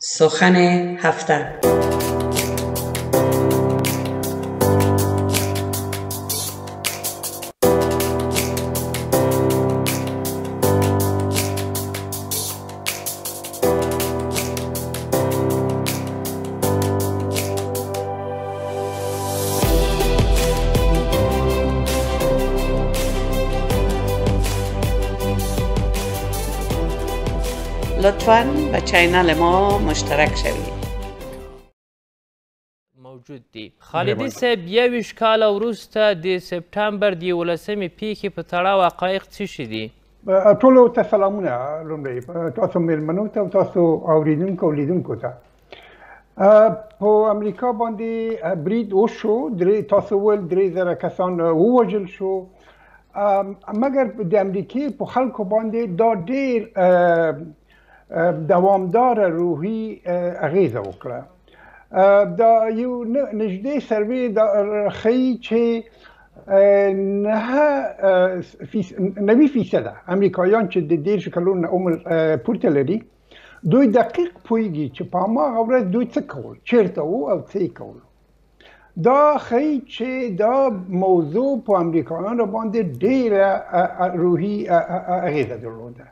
سخن هفته چینل ما مشترک شوید موجود دی. خالدی صاحب یویش کال وروسته د سپتمبر د یولسمې پیښې په تړاو حقایق څه شي دي ټولو ته سلامونه لومړی تاسو میلمنو ته تاسو اوریدونکو او لیدونکو ته په امریکا باندې برید وشو درې تاسو ول درې زره کسان ووجل شو. مګر د امریکای په خلکو باندې دا ډیر دوامدار روحي اغیزه وکړه. دا یو نږدې سروي د خی چې نه نوي فیصده امریکایان چې د دېرش کلونو عمر پورته لري دوی دقیق پوهیږي چې په هغه ورځ دوی څه کول؟ چیرته وو او څه کول؟ دا خی چې دا موضوع په امریکایانو باندې ډیره روحي اغیزه درلوده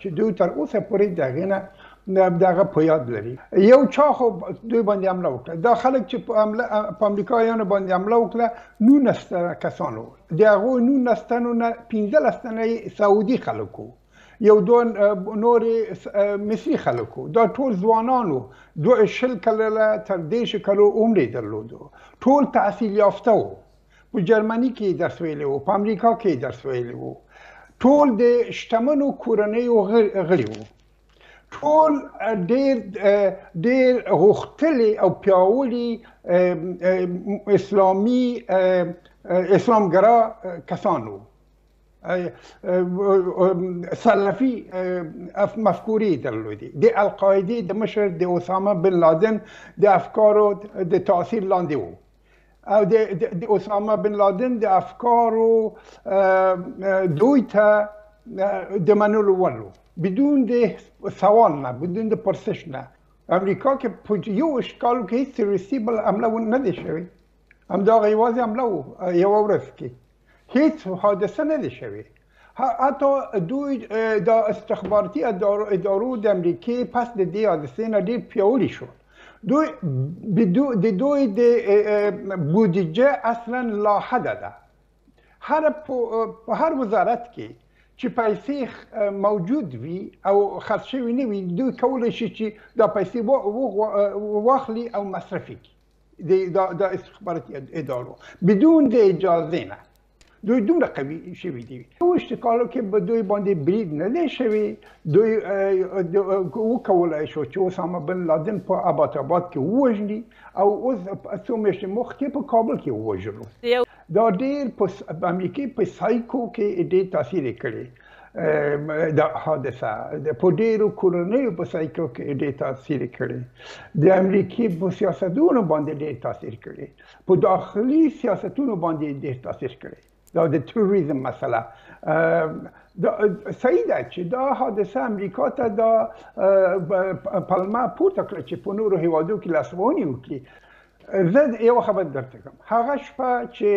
چې دوی تر اوسه پورې دغه نه دغه په یاد لري یو چا خو دوی باندې حمله وکړه دا خلک چې په حمله په امریکایانو باندې حمله وکړه نو نسته کسانو دغه نو نستنو نه 15 لستنه سعودي خلکو یو دون نور مصری خلکو دا ټول ځوانانو دو شل کله تر دیش کلو عمر درلودو ټول تحصیل یافته وو په جرمني کې درس ویلي وو په امریکا کې درس ویلي وو ټول د شتمنو کورنیو غړي وو. ټول ډیر ډیر غوښتلي او پیاوړي اسلامي اسلامګرا کسانو سلفي مفکوري درلودي د القاعده د مشر د اسامه بن لادن د افکارو د تاثیر لاندې وو او د اسامه بن لادن د افکارو دوی ته د منلو ولو. بدون د سوال نه بدون د پرسش نه. امریکا که په یو اشکالو کې هیڅ تروریستي بل حمله نه دی شوی. همدغه یوازې حمله و یوه ورځ کې. هیڅ حادثه نه دی شوی. حتی دوی د استخباراتي ادارو د امریکای پس د دې حادثې نه ډېر پیاوړي شو دوی د دوی د بودجه اصلا لا حد ده. هر په هر وزارت کې چې پیسې موجود وي او خرڅ شوی نه وي دوی کولای شي چې دا پیسې واخلي او مصرف کړي. د استخباراتي ادارو. بدون د اجازه نه دوی دومره قوي شوي دي. او اشتکالو کې به دوی باندې برید نه دی شوی دوی وکولای شو چې اسامه بن لادن په آباد آباد کې ووژني او اوس څو میاشتې مخکې په کابل کې ووژلو. دا ډېر په امریکای په سایکو کې ډېر تاثیر کړی. د حادثه د په ډیرو کورنیو په سایکو کې ډېر تاثیر کړی. د امریکای په سیاستونو باندې ډېر تاثیر کړی. په داخلي سیاستونو باندې ډېر تاثیر کړی دا د توریزم مسله صحیح ده چې دا حادثه امریکا ته دا پلمه پورته کړ چې په نورو هیوادو کې لاسوهنې وکړي زه یو خبر درته کوم هغه شپه چې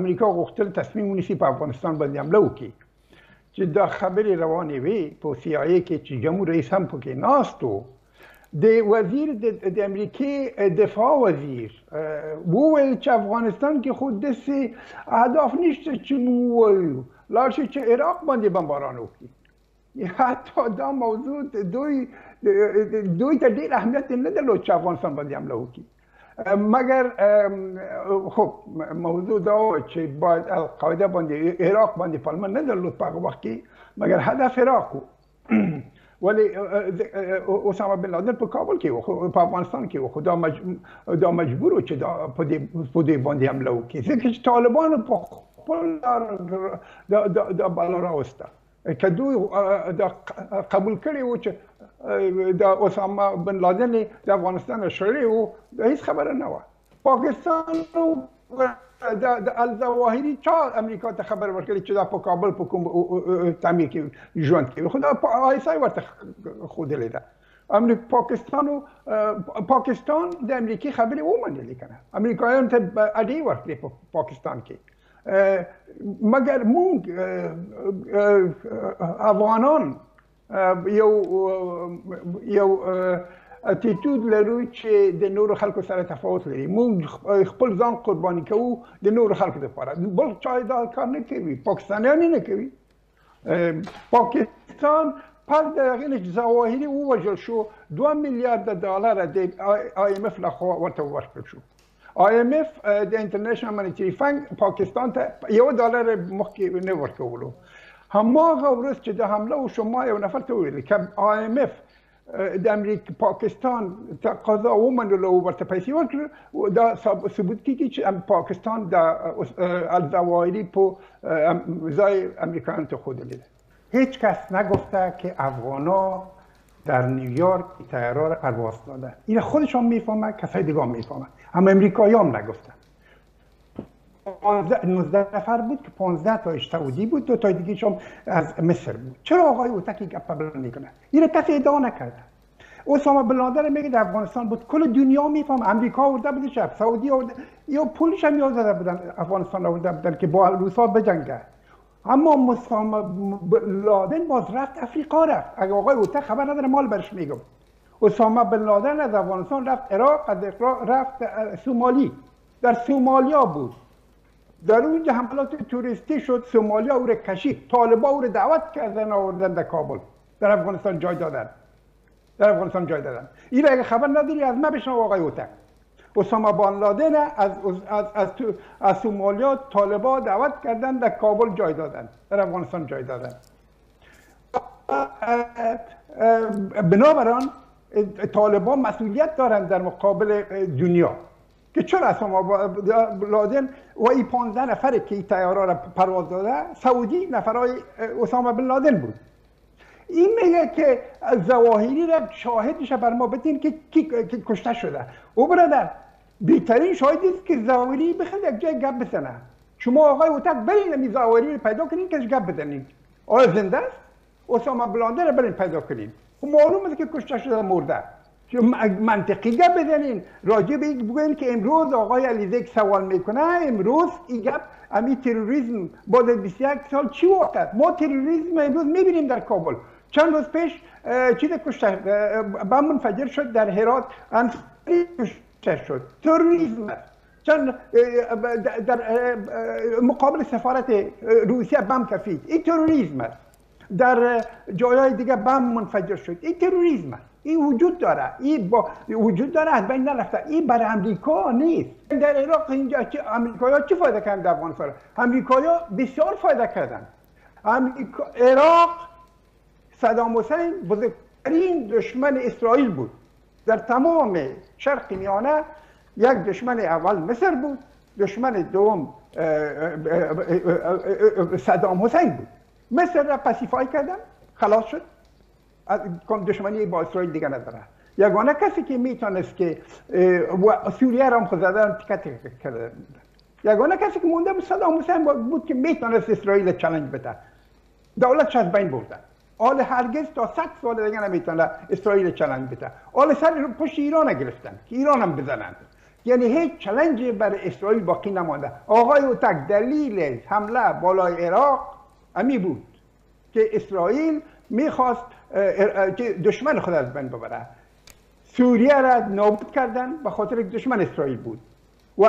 امریکا غوښتل تصمیم ونیسي په افغانستان باندې حمله وکړي چې دا خبرې روانې وي په سی آی چې جمهور رئیس هم پکې ناست وو د وزیر د امریکای دفاع وزیر. وویل چې افغانستان کې خود دسي اهداف نشته چې مو وایو لاړ شي چې عراق باندې بمباران وکړي. حتی دا موضوع دوی دوی ته ډېر اهمیت نه درلود چې افغانستان باندې حمله وکړي. مګر خب موضوع دا چې باید القاعده باندې عراق باندې پلمه نه درلود په هغه وخت کې. مګر هدف عراق ولی اسامه بن لادن په کابل کې و په افغانستان کې و خو دا, مج... دا مجبور و چې دا په دې په دې باندې حمله وکړي. ځکه چې طالبان په خپل دا دا دا بالا راوسته. که دوی دا قبول کړي و چې دا اسامه بن لادن د افغانستان شړې و هیڅ خبره نه و پاکستان دا د الظواهری چا امریکا ته خبر ورکړي چې دا په کابل په کوم تعمیر کې ژوند کوي؟ خو دا په آی سای ورته خودلې ده. امریکا پاکستان و پاکستان د امریکای خبرې ومنلې کنه امریکایان ته اډې ورکړي په پاکستان کې. مګر مونږ افغانان یو یو attitude لرو چې د نورو خلکو سره تفاوت لري مونږ خپل ځان قرباني کوو د نورو خلکو لپاره بل چا دا کار نه کوي پاکستانیان نه کوي پاکستان پس در هغې ظواهري ووژل شو دوه میلیارد دلار د IMF لخوا ورته ورکړل شو IMF د International Monetary Fund پاکستان ته یو ډالر مخکې نه ورکولو هماغه ورځ چې د حمله وشو ما یو نفر ته وویل که IMF د امریکا پاکستان تقاضا ومنلو او ورته پیسې ورکړه دا ثبوت کیږي چې پاکستان د الظواهري په ځای امریکایانو ته خودلی هیچ کس نگفته که افغانا در نیویورک تیارا را پرواز دادن. این خودشان می‌فهمه کسای دیگه هم اما امریکایی هم نگفتن. 19 نفر بود که 15 تا سعودی بود دو تا دیگه هم از مصر بود. چرا آقای اوتکی گپ بلند می‌کنه؟ این کسی ادعا نکرده. اسامه بن لادن میگه در افغانستان بود. کل دنیا میفهم. امریکا آورده بود شب سعودی آورده. یا پولش هم یاد داده بودن. افغانستان آورده بودن که با روسا بجنگه. اما مسام لادن باز رفت افریقا رفت. اگه آقای اوته خبر نداره مال برش میگم اسامه بن لادن از افغانستان رفت عراق از رفت سومالی. در سومالیا بود. در اونجا حملات توریستی شد سومالیا او رو کشید طالبا او رو دعوت کردن آوردن در کابل. در افغانستان جای دادن. در افغانستان جای دادن. این اگه خبر نداری از ما بشنو آقای اوتک اسامه بان لادن از از از, از سومالیا طالبا دعوت کردن در کابل جای دادن. در افغانستان جای دادن. بنابراین طالبا مسئولیت دارن در مقابل دنیا. که چرا اسامه لادن و این 15 نفره که این تیارا را پرواز داده سعودی نفرای اسامه بن لادن بود. این میگه که زواهری را شاهدش بر ما بدین که کی کشته شده. او برادر بهترین شاهد است که زواهری بخواد یک جای گپ بزنه. شما آقای اوتک برین می زواهری پیدا کنین که گپ بزنین. آیا زنده است؟ اسامه بلانده رو برین پیدا کنین. خب معلوم است که کشته شده مرده. منطقی گپ بزنین. راجع به این بگوین که امروز آقای علیزه سوال می‌کنه. امروز این گپ امی تروریسم بعد از 21 سال چی وقت ما تروریسم امروز می‌بینیم در کابل. چند روز پیش چیز کشته بم منفجر شد در هرات کشته شد. تروریسم چند در مقابل سفارت روسیه بم کفید. این تروریسم در جایهای دیگه بم منفجر شد. این تروریسم است. این وجود داره. این با وجود داره از بین نرفته. این برای امریکا نیست. در عراق اینجا چه امریکایا چه فایده کردن در افغانستان؟ امریکایا بسیار فایده کردن. امریکا عراق صدام حسین بزرگترین دشمن اسرائیل بود. در تمام شرق میانه یک دشمن اول مصر بود. دشمن دوم صدام حسین بود. مصر را pacify کردن. خلاص شد. دشمنی با اسرائیل دیگه نداره. یگانه کسی که می‌تونست که سوریه را هم خود زدن تکت کرده یگانه کسی که مونده بود صدام بود که می‌تونست اسرائیل challenge بده. دولت از بین بردن حال هرگز تا 100 سال دیگه نمی‌تونه اسرائیل challenge بده. حال سر پشت ایران گرفتن که ایران هم بزنند یعنی هیچ چلنجی برای اسرائیل باقی نمانده. آقای اوتک دلیل حمله بالای عراق امی بود که اسرائیل می‌خواست دشمن خود از بین ببره. سوریه را نابود کردن به خاطر دشمن اسرائیل بود. و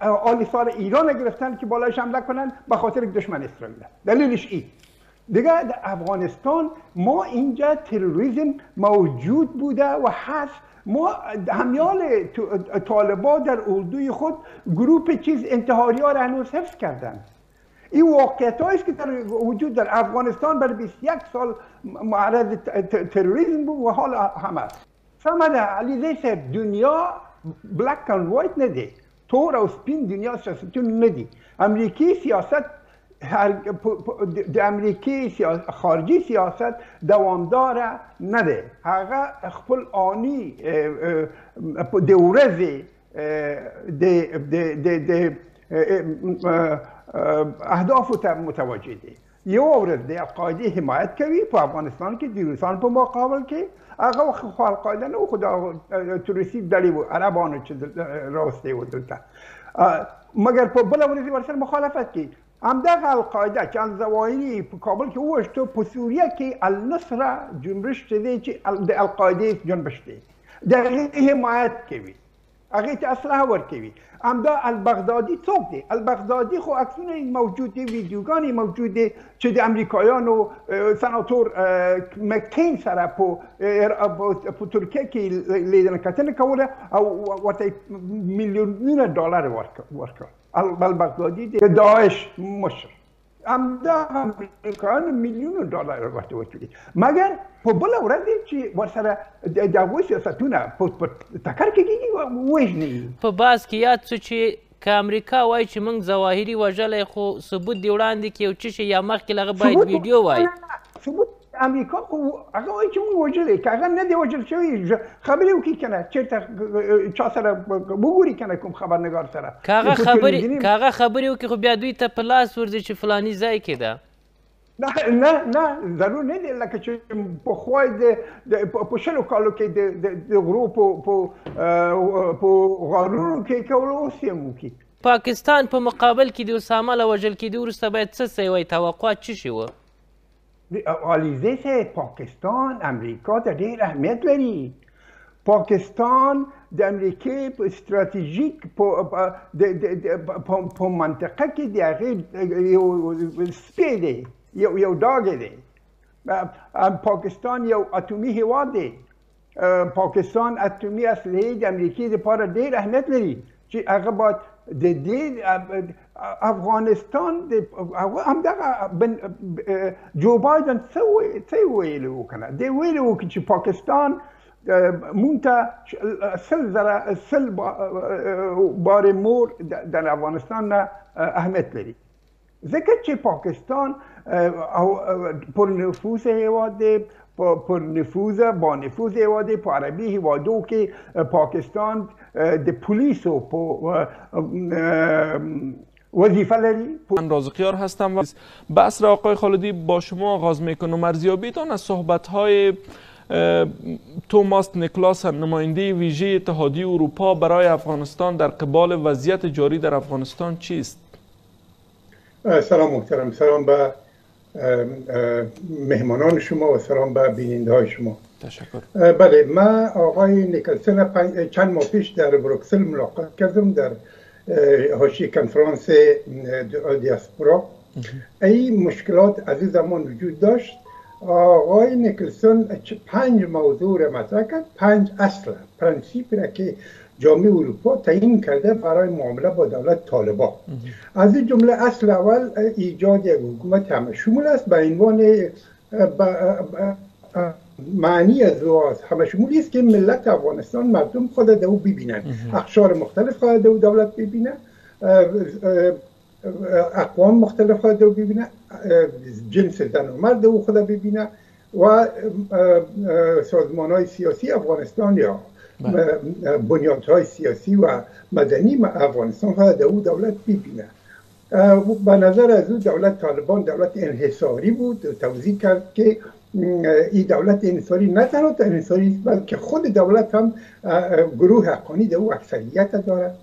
آل سال ایران گرفتن که بالایش حمله کنن به خاطر دشمن اسرائیل. دلیلش این. دیگه در افغانستان ما اینجا تروریسم موجود بوده و هست. ما همیال طالبا در اردوی خود گروپ چیز انتحاری ها را هنوز حفظ کردن. این واقعیت است که در وجود در افغانستان بر 21 سال معرض تروریسم بود و حال همه سمده علی دنیا بلک اند وایت نده تور او سپین دنیا سیاستون ندی. امریکی سیاست د امریکای خارجي سیاست دوامدار نه دی هغه خپل آنی د ورځې د د د اهداف متوجه دي یو ورځ د القاعده حمایت کوي په افغانستان کې د روسان په مقابل کې هغه خو القاعده نه خو د تروریستي ډلې وو عربانو چې راوستي و دلته مګر په بل ورځ ورسره مخالفت کوي همدغه القاعده چې الزواهری په کابل کې وشته په سوریه کې النصره جنبش دی چې د القاعده جنبش دی. د حمایت کوي هغه ته اسلحه ورکوي همدا البغدادي څوک دی. البغدادي خو عکسونه موجود دي ویډیوګانې موجود دي چې د امریکایانو سناتور مکین سره په په ترکیه کې لیدنه کتنه کوله او ورته میلیونونه ډالر ورکړ البغدادي د داعش مشر همدا امریکایانو میلیون ډالر ورته ورکړي مګر په بل ورځ چې ورسره د هغوی سیاستونه په ټکر کې کېږي وژني په باز کې یاد څه چې که امریکا وایي چې موږ ظواهري وژلی خو ثبوت دی وړاندې کې یو څه شي یا مخکې له هغه باید ویډیو وایي. ثبوت امریکا هغه وایي چې موږ وژلی که هغه نه دی وژل شوی خبرې وکړي که نه. چېرته چا سره وګوري که نه کوم خبرنګار سره. که هغه خبرې که هغه خبرې وکړي خو بیا دوی ته په لاس ورځي چې فلاني ځای کې ده. نه نه نه ضرور نه دی. لکه چې په خوای د په شلو کالو کې د غرو په په غارونو کې کول اوس یې موکي پاکستان په مقابل کې د اسامه له وژل کېدو وروسته باید څه وای توقعات څه شي وه آلیزه پاکستان امریکا ته ډېر اهمیت لري پاکستان د امریکای په استراتیژیک په منطقه کې د هغې یو یو یو دی پاکستان یو اتومي هیواد دی پاکستان اتومي اصلحې د امریکای لپاره ډېر اهمیت لري چې هغه باید د دې افغانستان د همدغه جو بایدن څه ویلي وکنه دی ویلي وکړي چې پاکستان مونږ ته سل زره سل بار مور در افغانستان نه اهمیت لري. ځکه چې پاکستان او پر نفوذ هیواد دی پر نفوذ با نفوذ هیواد په عربي هیوادو کې پاکستان د پولیسو په وظیفه لري من رازقیار هستم و بحث را آقای خالدی با شما آغاز می‌کنم. ارزیابیتان از صحبت های توماس نیکلاس نماینده ویژه اتحادیه اروپا برای افغانستان در قبال وضعیت جاری در افغانستان چیست؟ سلام محترم. سلام به مهمانان شما و سلام به بیننده های شما. تشکر. بله من آقای نیکلسن چند ماه پیش در بروکسل ملاقات کردم در حاشیه کنفرانس دیاسپورا. ای مشکلات از این زمان وجود داشت. آقای نیکلسون پنج موضوع را مطرح کرد. پنج اصل پرنسیپ را که جامعه اروپا تعیین کرده برای معامله با دولت طالبان. از این جمله اصل اول ایجاد یک حکومت همه شمول است. به عنوان معنی از همه شمولی است که ملت افغانستان مردم خود دو ببینن اخشار مختلف خود دو دولت ببینن اقوام مختلف خود دو ببینن جنس زن و مرد او خود ببینن و سازمان های سیاسی افغانستان یا بنیادهای سیاسی و مدنی افغانستان خود دو دولت ببینن به نظر از او دولت طالبان دولت انحصاری بود. توضیح کرد که این دولت انحصاری نه تنها انحصاری است بلکه خود دولت هم گروه حقانی در او اکثریت دارد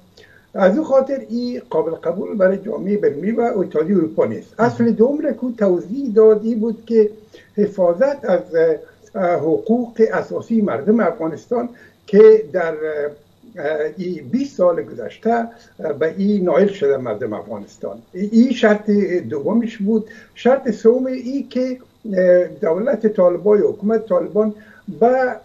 از او خاطر این قابل قبول برای جامعه برمی و اتحادیه اروپا نیست. اصل دوم را که توضیح دادی بود که حفاظت از حقوق اساسی مردم افغانستان که در 20 سال گذشته به این نایل شده مردم افغانستان. این شرط دومش بود. شرط سوم ای که دولت طالبان و حکومت طالبان به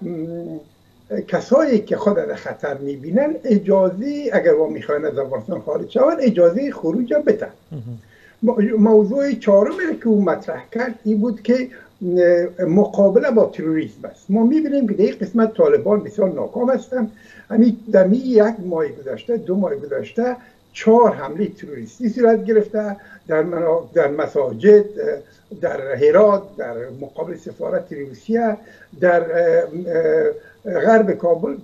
کسایی که خود در خطر می‌بینن اجازه اگر ما می‌خواین از افغانستان خارج شوند اجازه خروج بتن موضوع چهارم که او مطرح کرد این بود که مقابله با تروریسم است. ما می‌بینیم که در این قسمت طالبان بسیار ناکام هستند. همین در یک ماه گذشته دو ماه گذشته چهار حمله تروریستی صورت گرفته در, در مساجد در هرات در مقابل سفارت روسیه در غرب کابل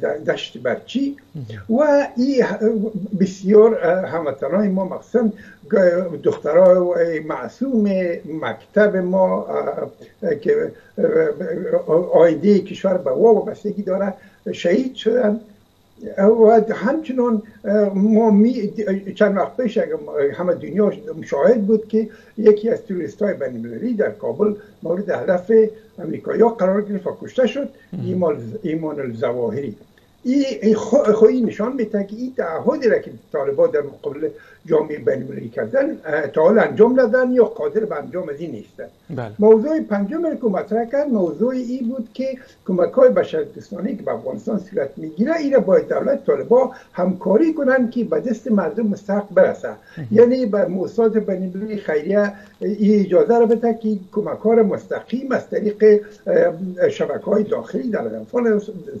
در دشت برچی. و این بسیار هموطنای ما مخصوصا دخترای معصوم مکتب ما که آینده کشور به وابستگی داره شهید شدن. و همچنان ما می چند وقت پیش همه دنیا مشاهد بود که یکی از توریست های بین در کابل مورد هدف امریکایی قرار گرفت و کشته شد. ایمان الزواهری این خواهی نشان میده که این تعهدی را که طالبان در مقابل جامعه بین کردن تا حال انجام دادن یا قادر به انجام از این نیستن بله. موضوع پنجم که مطرح کرد موضوع این بود که کمک های بشردوستانه که به افغانستان صورت می‌گیره این را باید دولت طالبا همکاری کنن که به دست مردم مستحق برسه یعنی به موسسات بین خیریه این اجازه را بده که کمک ها مستقیم از طریق شبکه های داخلی در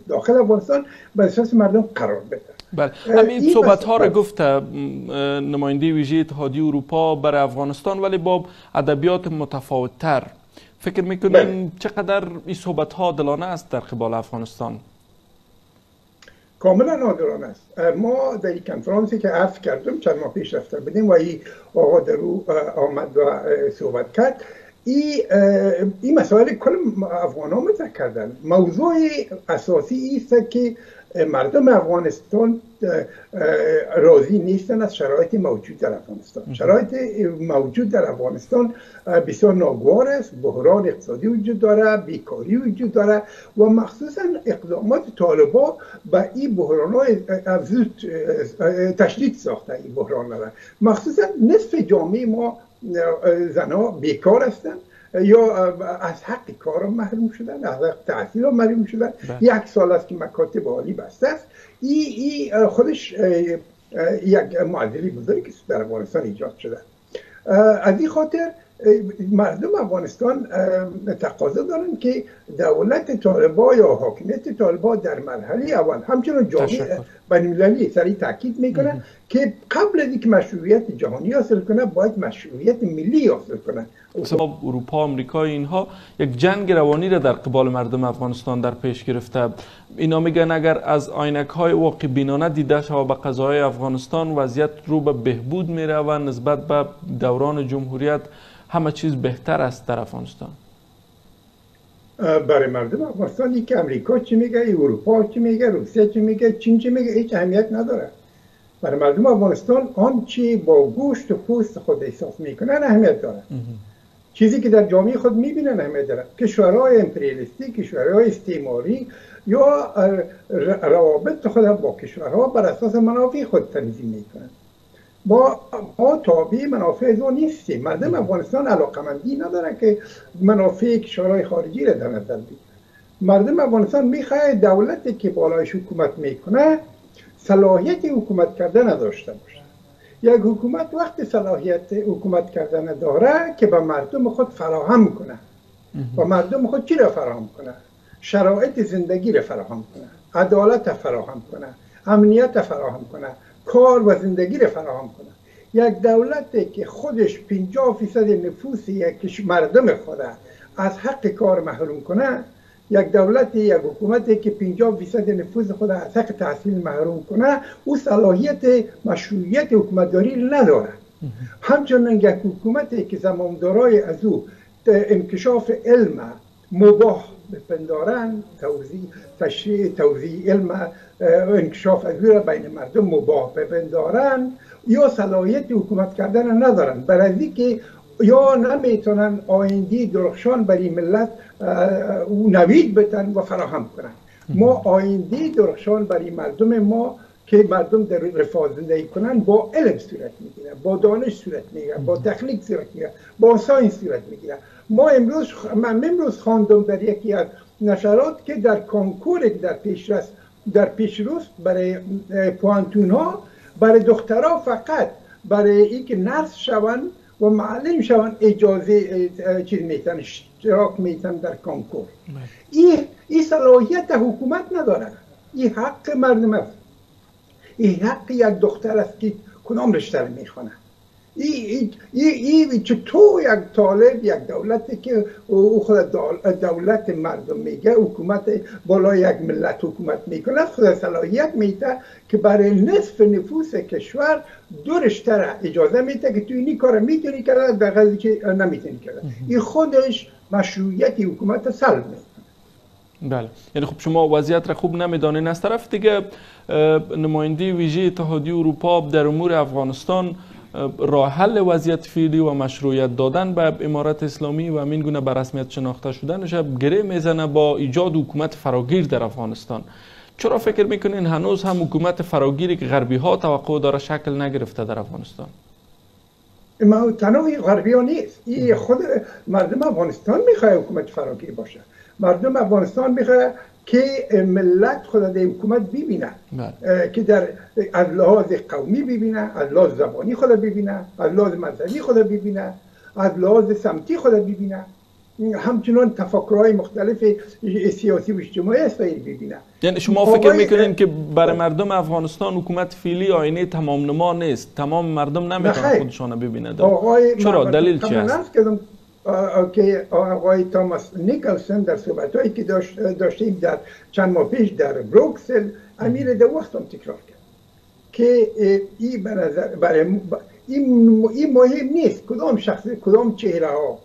داخل افغانستان به اساس مردم قرار بده. بله. همین صحبت ها را گفت نماینده ویژه اتحادیه اروپا برای افغانستان ولی با ادبیات متفاوت تر فکر می‌کنین بله. چقدر این صحبت ها دلانه است در قبال افغانستان؟ کاملا نادرانه است. ما در این کنفرانسی که عرض کردم چند ماه پیش رفته بودیم و این آقا در او آمد و صحبت کرد. این این مسائل کل افغان ها مطرح کردن. موضوع اساسی است که مردم افغانستان راضی نیستن از شرایط موجود در افغانستان. شرایط موجود در افغانستان بسیار ناگوار است. بحران اقتصادی وجود داره بیکاری وجود داره و مخصوصا اقدامات طالبا به این بحران های تشدید ساخته این بحران مخصوصا نصف جامعه ما زنها بیکار هستند. یا از حق کار محروم شدن از حق تحصیل محروم شدن. بله. یک سال است که مکاتب عالی بسته است. این ای خودش یک معدلی بزرگی در افغانستان ایجاد شده. از این خاطر مردم افغانستان تقاضا دارن که دولت طالبا یا حاکمیت طالبا در مرحله اول همچنان جامعه بین‌المللی سریع تاکید می‌کنن که قبل از اینکه مشروعیت جهانی حاصل کنه باید مشروعیت ملی حاصل کنه. مثلا اروپا آمریکا اینها یک جنگ روانی را در قبال مردم افغانستان در پیش گرفته. اینا میگن اگر از آینک های واقع بینانه دیده شود به قضای افغانستان وضعیت رو به بهبود میره و نسبت به دوران جمهوریت همه چیز بهتر است در افغانستان برای مردم افغانستان که امریکا چی میگه اروپا چی میگه روسیه چی میگه چین چی میگه هیچ اهمیت نداره. برای مردم افغانستان آنچه با گوشت و پوست خود احساس می‌کنن اهمیت داره. چیزی که در جامعه خود می‌بینن اهمیت داره. کشورهای امپریالیستی کشورهای استعماری یا روابط خود با کشورها بر اساس منافع خود تنظیم می‌کنن. ما ما تابع منافع او نیستیم. مردم افغانستان علاقمندی نداره که منافع کشورهای خارجی را در نظر بگیره مردم افغانستان می‌خواه دولتی که بالایش حکومت می‌کنه صلاحیت حکومت کردن نداشته باشه. یک حکومت وقت صلاحیت حکومت کردن داره که به مردم خود فراهم کنه. و مردم خود چی را فراهم کنه؟ شرایط زندگی را فراهم کنه. عدالت فراهم کنه. امنیت فراهم کنه. کار و زندگی را فراهم کنه یک دولتی که خودش 50 فیصد نفوس یک مردم خود از حق کار محروم کنه یک دولت یک حکومتی که 50 فیصد نفوذ خود از حق تحصیل محروم کنه او صلاحیت مشروعیت حکومتداری نداره همچنین یک حکومتی که زمامدارای از او انکشاف علم مباح بپندارن توضیح تشریع توضیح علم انکشاف از را بین مردم مباح بپندارن یا صلاحیت حکومت کردن ندارن. برای که یا نمی‌تونن آیندی درخشان برای ملت نوید بتن و فراهم کنن. ما آیندی درخشان برای مردم ما که مردم در رفاه زندگی کنن با علم صورت می‌گیره با دانش صورت می‌گیره با تخلیق صورت می‌گیره با ساینس صورت می‌گیره ما امروز من امروز خواندم در یکی از نشرات که در کنکور در پیشرس در پیشروست برای پوانتون ها برای دخترها فقط برای اینکه نرس شوند و معلم شوند اجازه چیز میتن اشتراک میتن در کنکور این این صلاحیت حکومت نداره. این حق مردم است. این حق یک دختر است که کدام رشته می‌خونه؟ این ای, ای, چطور یک طالب یک دولتی که او خود دولت مردم میگه حکومت بالا یک ملت حکومت می‌کنه خود صلاحیت میده که برای نصف نفوس کشور دورش تره اجازه میده که تو این کار می‌تونی کرده در که نمی‌تونی کرده این خودش مشروعیت حکومت سلب بله. یعنی خب شما وضعیت را خوب نمی‌دانین. از طرف دیگه نماینده ویژه اتحادیه اروپا در امور افغانستان راه حل وضعیت فعلی و مشروعیت دادن به امارت اسلامی و این گونه به رسمیت شناخته شدنش گره می‌زنه با ایجاد حکومت فراگیر در افغانستان. چرا فکر می‌کنین هنوز هم حکومت فراگیری که غربی ها توقع داره شکل نگرفته در افغانستان؟ ما تنها غربی ها نیست. خود مردم افغانستان می‌خواه حکومت فراگیر باشه. مردم افغانستان می‌خواه که ملت خود در حکومت ببینه بله. که در از لحاظ قومی ببینه از لحاظ زبانی خود ببینه از لحاظ مذهبی خود ببینه از لحاظ سمتی خود ببینه همچنان تفکرهای مختلف سیاسی و اجتماعی اسرائیل ببینه یعنی شما فکر می‌کنین که برای مردم افغانستان حکومت فیلی آینه تمام نما نیست. تمام مردم نمی‌تونن خودشان ببینن. چرا؟ دلیل چی است؟ که آقای تاماس نیکلسن در صحبت هایی که داشتیم در چند ماه پیش در بروکسل امیر دو وقت هم تکرار کرد که این برای این مهم نیست کدام شخص کدام چهره ها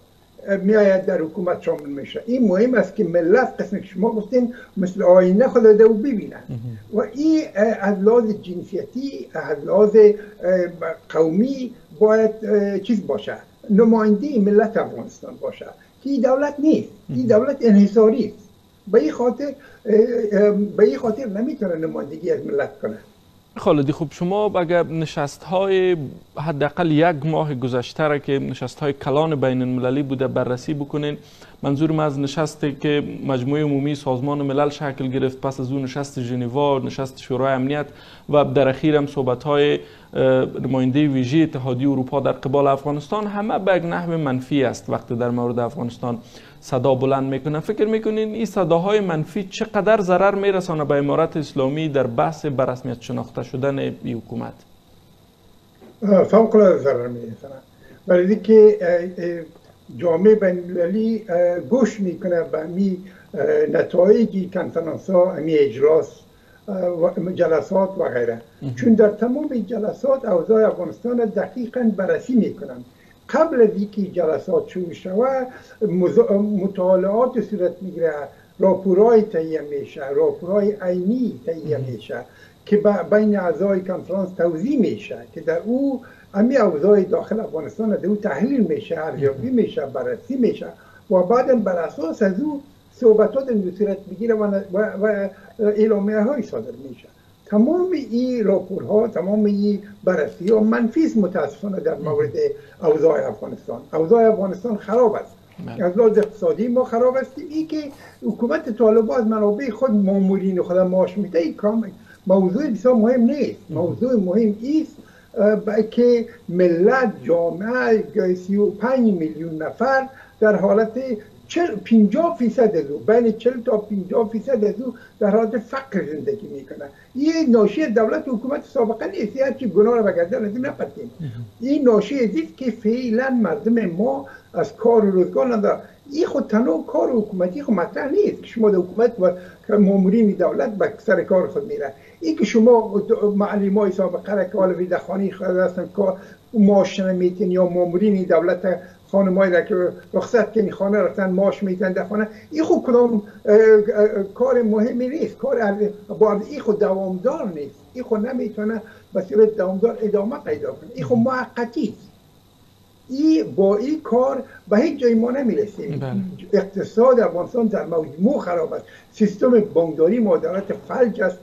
میآید در حکومت شامل میشه. این مهم است که ملت قسم که شما گفتین مثل آینه خود دو ببینن و این از لحاظ جنسیتی از لحاظ قومی باید چیز باشه. نماینده ملت افغانستان باشه. که این دولت نیست. این دولت انحصاری است. به این خاطر به این خاطر نمی‌تونه نمایندگی از ملت کنه. خالدی خوب شما اگر نشست های حداقل یک ماه گذشته را که نشست های کلان بین المللی بوده بررسی بکنین منظورم از نشستی که مجموعه عمومی سازمان ملل شکل گرفت پس از اون نشست ژنوا نشست شورای امنیت و در اخیر هم صحبت های نماینده ویژه اتحادیه اروپا در قبال افغانستان همه به یک نحو منفی است وقتی در مورد افغانستان صدا بلند می‌کنن. فکر می‌کنین این صداهای منفی چقدر ضرر میرسانه به امارت اسلامی در بحث برسمیت شناخته شدن این حکومت؟ فوق العاده ضرر میرسانه. برای اینکه جامعه بین گوش می‌کنه به می نتایجی کنفرانس ها امی اجلاس جلسات و غیره. چون در تمام جلسات اوضاع افغانستان دقیقا بررسی می‌کنن. قبل از اینکه جلسات شروع شود مطالعات صورت می‌گیره. راپورای تهیه میشه. راپورای عینی تهیه میشه که بین اعضای کنفرانس توضیح میشه که در او امی اوضاع داخل افغانستان در او تحلیل میشه ارزیابی میشه بررسی میشه و بعد بر اساس از او صحبتات صورت می‌گیره و, و, اعلامیه های صادر میشه. تمام این راپورها تمام این بررسی ها منفیس متاسفانه در مورد اوضاع افغانستان. اوضاع افغانستان خراب است. بله. از لحاظ اقتصادی ما خراب هستیم. این که حکومت طالبان از منابع خود مامورین خود معاش میده این موضوع بسیار مهم نیست. موضوع مهم است که ملت جامعه 35 میلیون نفر در حالت 50 فیصد از او بین 40 تا 50 فیصد از او در حالت فقر زندگی می‌کنه. این ناشی دولت حکومت سابقه نیست هر چی گناه را بگردن از این این ناشی از که فعلا مردم ما از کار و روزگار نداره این خود تنها کار حکومتی خود مطرح نیست که شما در حکومت و مامورین دولت به سر کار خود میره این که شما معلم های سابقه را که حالا ویدخانی خود هستن که معاش نمیتین یا مامورین دولت خانمایی را که رخصت کنی خانه رفتن ماش میتن در خانه. این خود کدام کار مهمی نیست. کار با این خود دوامدار نیست. این خود نمی‌تونه به صورت دوامدار ادامه پیدا کنه. این خود موقتی است. ای با این کار به هیچ جای ما نمی‌رسیم. بله. اقتصاد افغانستان در مجموع خراب است. سیستم بانکداری ما دولت فلج است.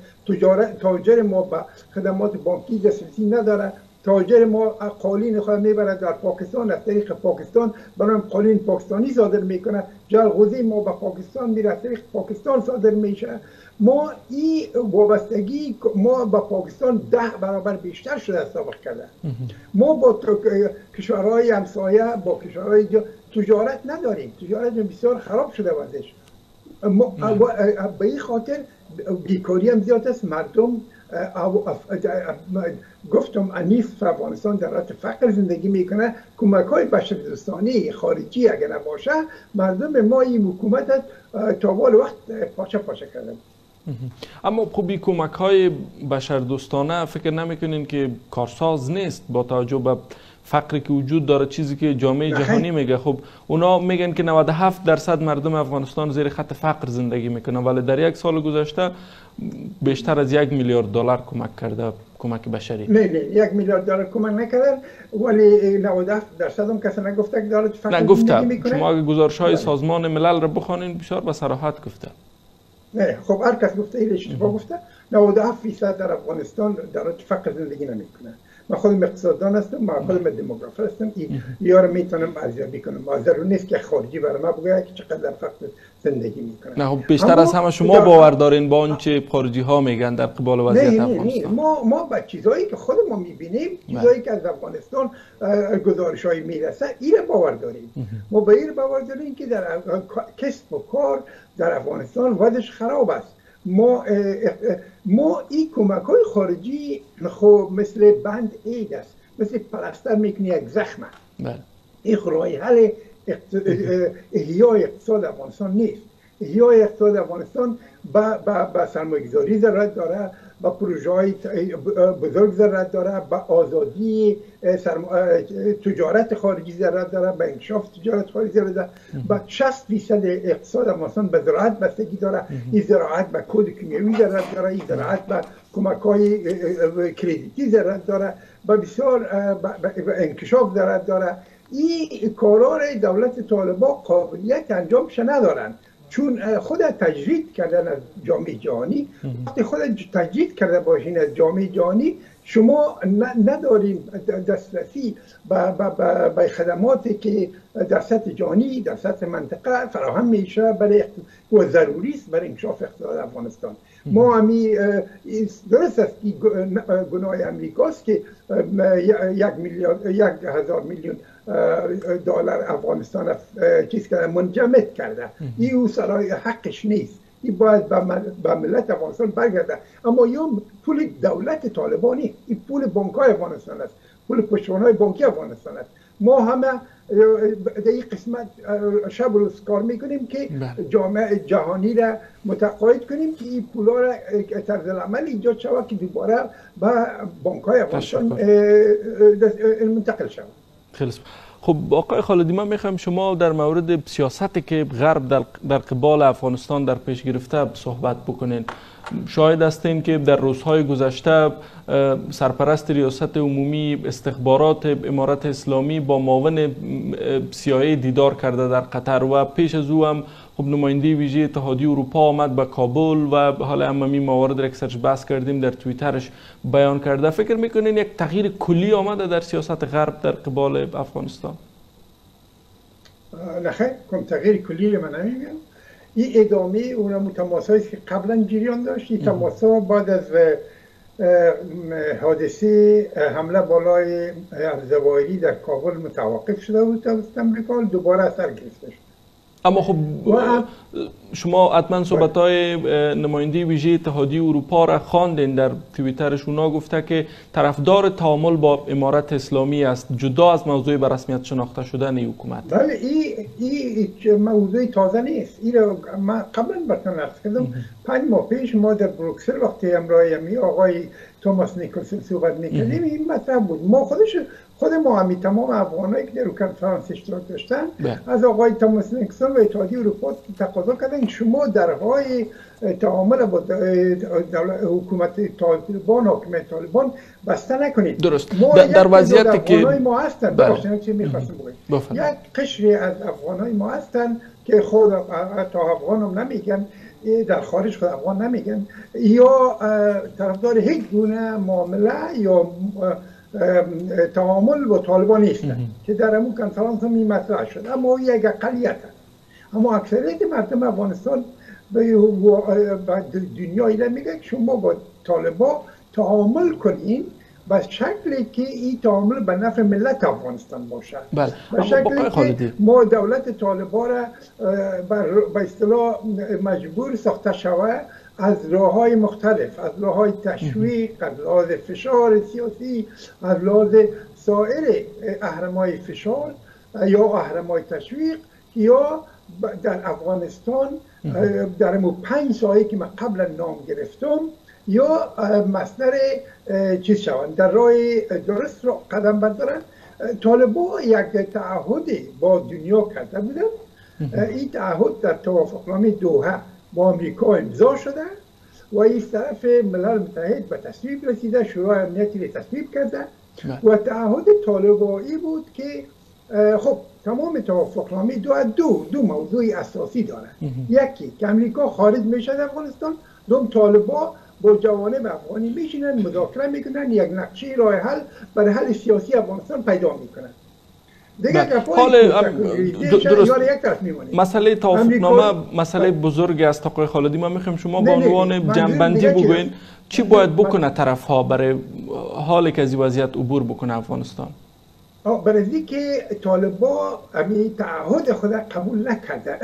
تاجر ما به خدمات بانکی دسترسی نداره. تاجر ما قالین خود می‌برد در پاکستان از طریق پاکستان. برای قالین پاکستانی صادر می‌کنه جلغوزی ما به پاکستان میره از طریق پاکستان صادر میشه. ما این وابستگی ما با پاکستان ده برابر بیشتر شده سابق کرده. ما با کشورهای همسایه با کشورهای تجارت نداریم. تجارت بسیار خراب شده وزش به این خاطر بیکاری هم زیاد است. مردم گفتم نیست افغانستان در حالت فقر زندگی می‌کنه. کمک های بشر دوستانه خارجی اگر نباشه مردم ما این حکومت تا وقت پاچه پاچه کردن. اما خوبی کمک های بشر دوستانه فکر نمی‌کنین که کارساز نیست با توجه به فقری که وجود داره چیزی که جامعه جهانی میگه. خب اونا میگن که 97 درصد مردم افغانستان زیر خط فقر زندگی می‌کنن. ولی در یک سال گذشته بیشتر از یک میلیارد دلار کمک کرده کمک بشری. نه نه یک میلیارد دلار کمک نکردن ولی 97 درصد هم کسی نگفته که داره فقر نگفته شما اگه گزارش های سازمان ملل رو بخوانین بسیار به صراحت گفته. نه خب هر کس گفته این اشتباه گفته. 97 فیصد در افغانستان در فقر زندگی نمی‌کنه. من خودم اقتصاددان هستم من خودم دموگرافر هستم. یا رو می‌تونم ارزیابی کنم. رو نیست که خارجی برای ما بگه که چقدر فقر زندگی می‌کنه نه خب بیشتر از همه شما باور دارین با آنچه خارجی ها میگن در قبال وضعیت افغانستان نه. ما ما با چیزایی که خود ما می‌بینیم چیزایی که از افغانستان گزارش های می‌رسه این باور داریم. ما به این باور داریم که در کسب و کار در افغانستان وضعش خراب است. ما ما این کمک های خارجی خب مثل بند اید است. مثل پلستر می‌کنی یک زخمه. بله. این رای حل احیای اقتصاد افغانستان نیست. احیای اقتصاد افغانستان با سرمایه گذاری ضرورت داره. با پروژه بزرگ ضرورت داره با آزادی تجارت خارجی ضرورت داره با انکشاف تجارت خارجی ضرورت داره. با 60 درصد اقتصاد افغانستان به زراعت بستگی داره. این زراعت به کود کیمیایی ضرورت داره این زراعت به کمک های کردیتی ضرورت داره با بسیار با انکشاف ضرورت داره. این کارار دولت طالبان قابلیت انجامش ندارن. چون خود تجرید کردن از جامعه جهانی وقتی خود تجرید کرده باشین از جامعه جهانی شما ندارین دسترسی به خدماتی که در سطح جهانی در سطح منطقه فراهم میشه برای و ضروری است برای انکشاف اقتصاد افغانستان. ما همی درست است که گناه امریکاست که یک میلیارد یک هزار میلیون دلار افغانستان چیز کرده منجمد کرده. این او سرای حقش نیست. این باید به ملت افغانستان برگرده. اما یا پول دولت طالبانی این پول بانک های افغانستان است. پول پشتوان های بانکی افغانستان است. ما همه در این قسمت شب روز کار می‌کنیم که بله. جامعه جهانی را متقاعد کنیم که این پولا را طرز عمل ایجاد شود که دوباره به بانک های افغانستان منتقل شود. خیلی خب آقای خالدی من می‌خوام شما در مورد سیاستی که غرب در, در قبال افغانستان در پیش گرفته صحبت بکنین. شاید هستین که در روزهای گذشته سرپرست ریاست عمومی استخبارات امارت اسلامی با معاون سیایی دیدار کرده در قطر و پیش از او هم خب نماینده ویژه اتحادیه اروپا آمد به کابل و حالا هممی موارد را اکثرش بحث کردیم در توییترش بیان کرده. فکر می‌کنین یک تغییر کلی آمده در سیاست غرب در قبال افغانستان؟ نه کم تغییر کلی من نمیگم این ادامه اون متماسایی که قبلا جریان داشت. این تماسا بعد از حادثه حمله بالای زوایری در کابل متوقف شده بود توسط امریکا. دوباره اثر گرفته شد اما خب شما حتما صحبت های نماینده ویژه اتحادیه اروپا را خواندین. در توییترش اونا گفته که طرفدار تعامل با امارت اسلامی است جدا از موضوع به رسمیت شناخته شدن حکومت. بله این ای موضوع تازه نیست. این من قبلا براتون عرض کردم پنج ماه پیش ما در بروکسل وقتی امرای می آقای توماس نیکلسون صحبت می‌کردیم این مطرح بود. ما خودش خود ما همی تمام افغانایی که در کنفرانس اشتراک داشتن بله. از آقای توماس نیکسون و اتحادیه اروپا تقاضا کردن. شما درهای تعامل با حکومت طالبان حاکمیت طالبان بسته نکنید. درست. در, در وضعیتی که ما هستن. بله. یک قشری از افغانای ما هستن که خود تا افغان هم نمیگن. در خارج خود افغان نمیگن. یا طرفدار هیچ گونه معامله یا تعامل با طالبان نیستن که در امون کنفرانس هم این مطرح شد. اما یک اقلیت هست. اما اکثریت مردم افغانستان به دنیا ایره میگه که شما با طالبا تعامل کنین. به شکلی که این تعامل به نفع ملت افغانستان بله. به شکلی که ما دولت طالبا را به اصطلاح مجبور ساخته شوه از راه های مختلف از راه های تشویق از لحاظ فشار سیاسی از لحاظ سایر اهرم های فشار یا اهرم های تشویق یا در افغانستان در مو پنج سایه که من قبلا نام گرفتم یا مصدر چیز شوند. در راه درست را قدم بردارن. طالبا یک تعهد با دنیا کرده بودن این تعهد در توافقنامه دوحه با امریکا امضا شده و این طرف ملل متحد به تصویب رسیده شورای امنیتی تصویب کرده. و تعهد طالبایی بود که خب تمام توافقنامه دو دو دو موضوع اساسی داره یکی که امریکا خارج میشه از افغانستان دوم طالبا با جوانب افغانی میشینن مذاکره می‌کنن یک نقشه راه حل برای حل سیاسی افغانستان پیدا می‌کنن. دیگه حال درست. مسئله توافقنامه مسئله بزرگی است آقای خالدی. ما می‌خوایم شما به عنوان جنبندی بگوین. چی باید بکنه طرف ها برای حالی که از وضعیت عبور بکنه افغانستان؟ برای که طالبا امی تعهد خود قبول نکرده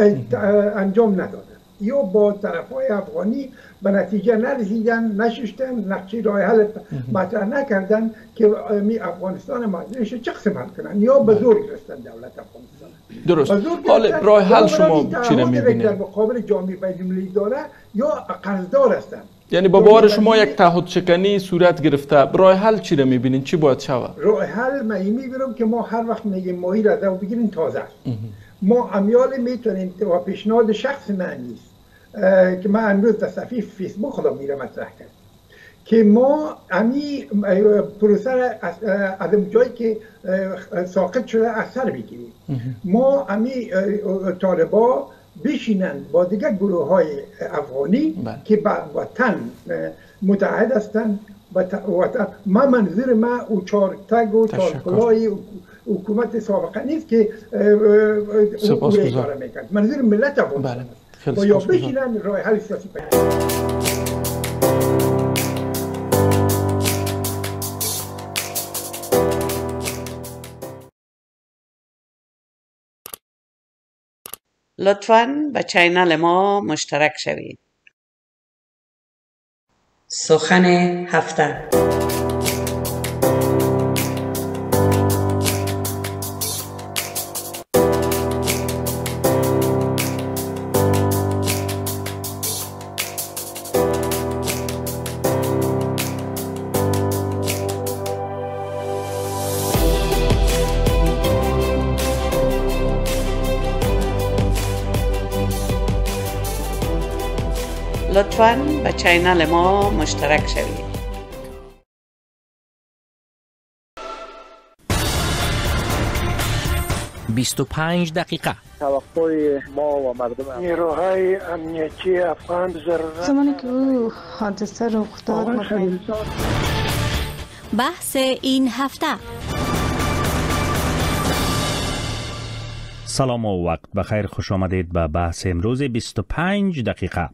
انجام نداده. یا با طرف های افغانی به نتیجه نرسیدن نششتن نقشه راه حل مطرح نکردن که می افغانستان مدرش چه قسم حل کنن؟ یا به زور گرفتن دولت افغانستان. درست. حال راه حل شما چی می‌بینید در مقابل جامعه بین‌المللی داره یا قرضدار هستن. یعنی با بار شما یک تعهد شکنی صورت گرفته. راه حل چی رو می‌بینین؟ چی باید شود؟ راه حل من می‌بینم که ما هر وقت میگیم ماهی را بگیریم تازه ما امیال می‌تونیم و پیشنهاد شخص من نیست که من امروز در صفحه فیسبوک خودم میره مطرح کرد. که ما امی پروسه از جایی که ساقط شده اثر بگیریم ما امی طالبا بشینند با دیگر گروه های افغانی بله. که با وطن متحد هستند ما منظور ما او چارتگ و تارکلای حکومت سابقه نیست که او اداره می‌کرد. منظور ملت افغانستان بله. با یا بشینن راه حل سیاسی پیدا لطفا به چینل ما مشترک شوید. سخن هفته. چینل ما مشترک شوید بیست و پنج دقیقه. توقع ما و مردم نیروهای امنیتی افغان ضرورت زمانی که او حادثه رو افتاد بحث این هفته. سلام و وقت بخیر خوش آمدید به بحث امروز 25 دقیقه.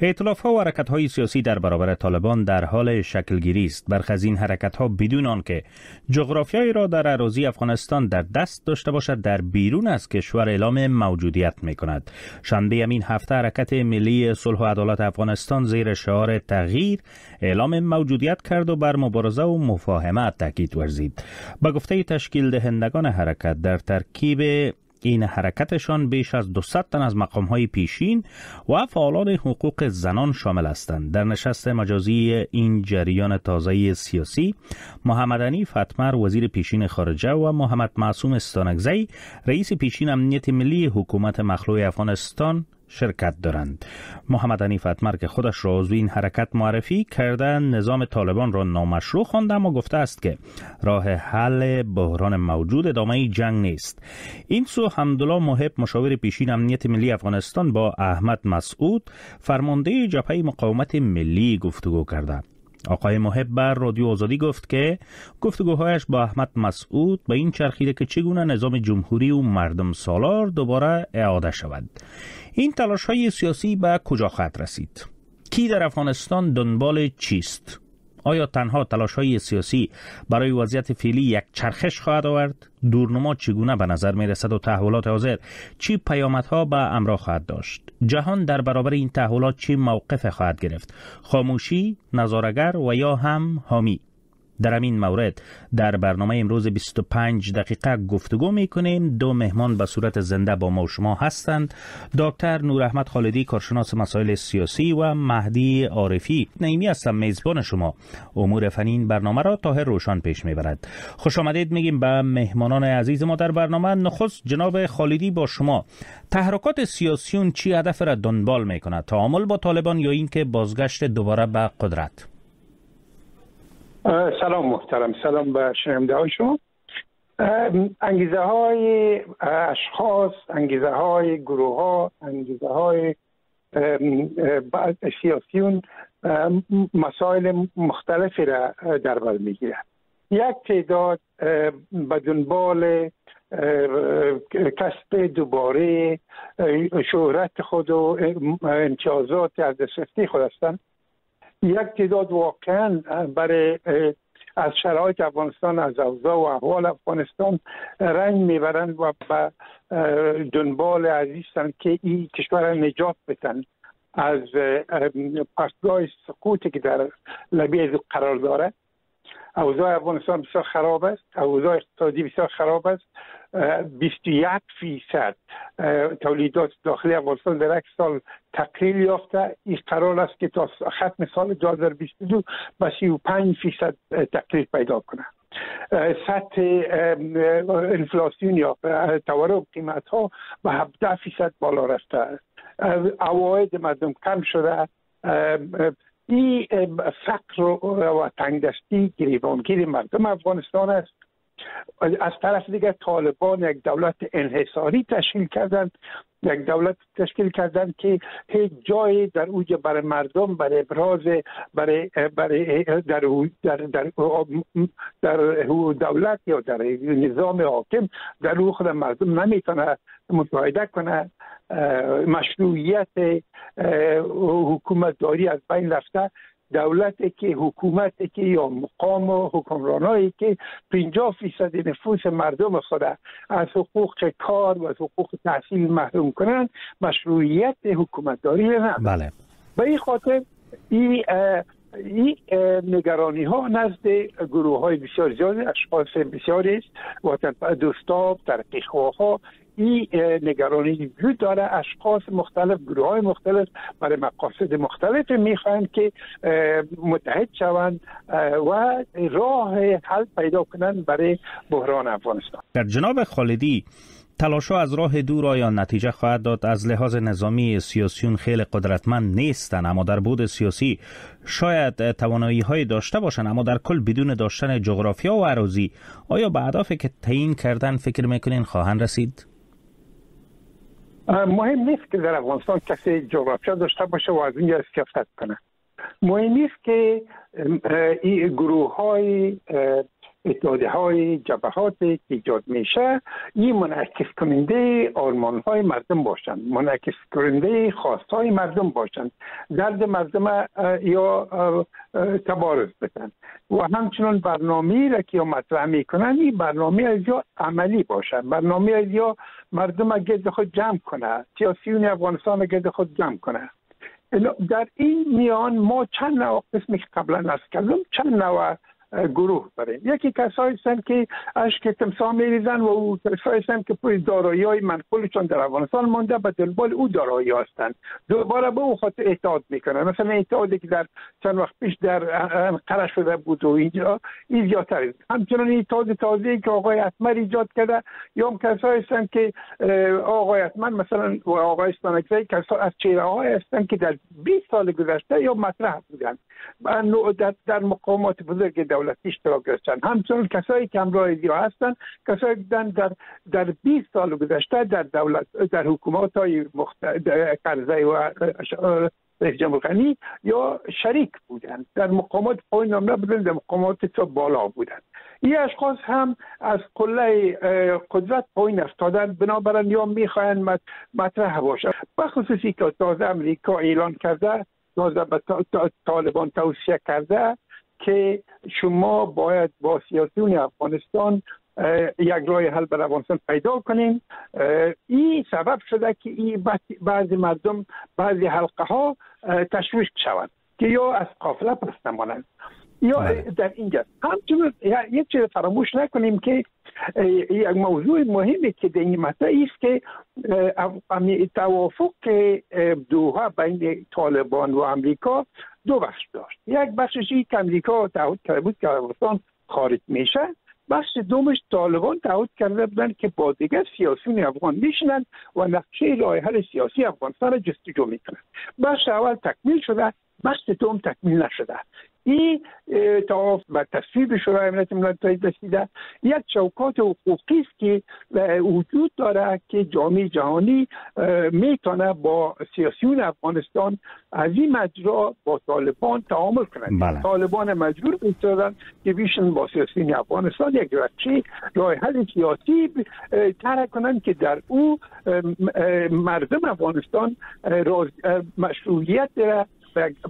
ائتلاف ها و حرکت های سیاسی در برابر طالبان در حال شکلگیری است. برخی از این حرکت ها بدون آنکه جغرافیایی را در اراضی افغانستان در دست داشته باشد در بیرون از کشور اعلام موجودیت می کند شنبه این هفته حرکت ملی صلح و عدالت افغانستان زیر شعار تغییر اعلام موجودیت کرد و بر مبارزه و مفاهمت تاکید ورزید. به گفته تشکیل دهندگان حرکت در ترکیب این حرکتشان بیش از 200 تن از مقام های پیشین و فعالان حقوق زنان شامل هستند. در نشست مجازی این جریان تازه سیاسی محمد عنی فتمر وزیر پیشین خارجه و محمد معصوم استانگزی رئیس پیشین امنیت ملی حکومت مخلوع افغانستان شرکت دارند. محمد عنی فتمر که خودش را عضو این حرکت معرفی کرده نظام طالبان را نامشروع خوانده اما گفته است که راه حل بحران موجود ادامه جنگ نیست. این سو حمدالله محب مشاور پیشین امنیت ملی افغانستان با احمد مسعود فرمانده جبهه مقاومت ملی گفتگو کرده. آقای محب بر رادیو آزادی گفت که گفتگوهایش با احمد مسعود به این چرخیده که چگونه نظام جمهوری و مردم سالار دوباره اعاده شود. این تلاش های سیاسی به کجا خواهد رسید؟ کی در افغانستان دنبال چیست؟ آیا تنها تلاش های سیاسی برای وضعیت فعلی یک چرخش خواهد آورد؟ دورنما چگونه به نظر می رسد و تحولات حاضر چی پیامدها به امرا خواهد داشت؟ جهان در برابر این تحولات چی موقف خواهد گرفت؟ خاموشی، نظارگر و یا هم حامی؟ در این مورد در برنامه امروز 25 دقیقه گفتگو می کنیم دو مهمان به صورت زنده با ما و شما هستند. دکتر نور احمد خالدی کارشناس مسائل سیاسی و مهدی عارفی. نیمی هستم میزبان شما. امور فنین برنامه را تاهر روشان پیش می‌برد. خوش آمدید میگیم به مهمانان عزیز ما در برنامه. نخست جناب خالدی با شما. تحرکات سیاسیون چی هدف را دنبال می‌کند؟ تعامل با طالبان یا اینکه بازگشت دوباره به قدرت؟ سلام محترم سلام به شنونده های شما. انگیزه های اشخاص انگیزه های گروه ها انگیزه های سیاسیون مسائل مختلفی را در بر می‌گیره یک تعداد به دنبال کسب دوباره شهرت خود و امتیازات از دسترسی خود هستند. یک تعداد واقعا برای از شرایط افغانستان از اوضاع و احوال افغانستان رنگ می‌برند و به دنبال عزیزن که این کشور نجات بتن از پرتگاه سقوطی که در لبی قرار داره اوضاع افغانستان بسیار خراب است. اوضاع اقتصادی بسیار خراب است. 21 فیصد تولیدات داخلی افغانستان در یک سال تقلیل یافته. این قرار است که تا ختم سال 2022 به 35 فیصد تقلیل پیدا کنه. سطح انفلاسیون یا تورم قیمت ها به 17 فیصد بالا رفته. عواید مردم کم شده. این فقر و تنگدستی گریبانگیر مردم افغانستان است. از طرف دیگه طالبان یک دولت انحصاری تشکیل کردند یک دولت تشکیل کردن که هیچ جایی در اوج برای مردم برای ابراز برای برای در در در, در دولت یا در نظام حاکم در او خود مردم نمی‌تونه مشاهده کنه. مشروعیت حکومت داری از بین رفته. دولتی که حکومتی که یا مقام و حکمرانایی که 50 فیصد نفوس مردم خود از حقوق کار و از حقوق تحصیل محروم کنند. مشروعیت حکومتداری نه بله. به این خاطر این این نگرانی ها نزد گروه های بسیار زیاد اشخاص بسیاری است. وطن دوستاب ترقی ها این نگرانی وجود داره. اشخاص مختلف گروه های مختلف برای مقاصد مختلف می‌خواهند که متحد شوند و راه حل پیدا کنند برای بحران افغانستان. در جناب خالدی تلاشا از راه دور آیا نتیجه خواهد داد؟ از لحاظ نظامی سیاسیون خیلی قدرتمند نیستند اما در بود سیاسی شاید توانایی های داشته باشند اما در کل بدون داشتن جغرافیا و عراضی آیا به اهدافی که تعیین کردن فکر می‌کنین خواهند رسید؟ مهم نیست که در افغانستان کسی جغرافیا داشته باشه و از اینجا استفاده کنه. مهم نیست که این گروه های اتحادی های جبهات که ایجاد میشه این منعکس کننده آرمان های مردم باشند منعکس کننده خواست های مردم باشند درد مردم یا تبارز بدن و همچنان برنامه را که مطرح می‌کنن این برنامه از یا عملی باشد برنامه از یا مردم گرد خود جمع کنه. سیاسیون افغانستان گرد خود جمع کنه. در این میان ما چند نوع قسمی که قبلا از کردم چند نوع گروه داریم یکی کسایی هستند که اشک تمسا میریزن و او کسایی هستند که پوی دارایی های منقولشان در افغانستان مانده به دنبال او دارایی هستند. دوباره به او خاطر اعتاد می‌کنن. مثلا اعتادی که در چند وقت پیش در قرار شده بود و اینجا این زیادتر همچنان اعتاد تازه که آقای اتمر ایجاد کرده یا هم کسایی هستند که آقای اتمر مثلا و آقای استانکزی کسا از چهره های هستند که در 20 سال گذشته یا مطرح بودن در, در مقامات بزرگ دولتی اشتراک داشتن همچنان کسایی که همراه ها هستند کسایی در در 20 سال گذشته در دولت در حکومت های قرضه و رئیس جمهور یا شریک بودند. در مقامات پایین نامره بودند در مقامات تو بالا بودند. این اشخاص هم از کله قدرت پایین افتادن. بنابراین یا می‌خواهند مطرح باشند. بخصوصی که تازه امریکا اعلان کرده طالبان توصیه کرده که شما باید با سیاسیون افغانستان یک راه حل بر افغانستان پیدا کنیم. این سبب شده که این بعضی مردم بعضی حلقه ها تشویش شوند که یا از قافله پس نمانند. یا بله. در اینجا. همچنین یک چیز فراموش نکنیم که موضوع مهمی که در این مطلع است که توافق دوها بین طالبان و امریکا دو بخش داشت یک بخششی که امریکا تعهد کرده بود که افغانستان خارج میشه بخش دومش طالبان تعهد کرده بودن که با دیگر سیاسیون افغان میشنند و نقشه راه سیاسی افغانستان را جستجو می‌کنند بخش اول تکمیل شده بخش دوم تکمیل نشده این تا به تصویب شورای امنیت متحد رسیده. یک چوکات حقوقی است که وجود داره که جامعه جهانی می‌تونه با سیاسیون افغانستان از این مجرا با طالبان تعامل کنند بله. طالبان مجبور می‌شدن که بیشن با سیاسیون افغانستان یک رچه راه حل سیاسی ترک کنند که در او مردم افغانستان مشروعیت داره.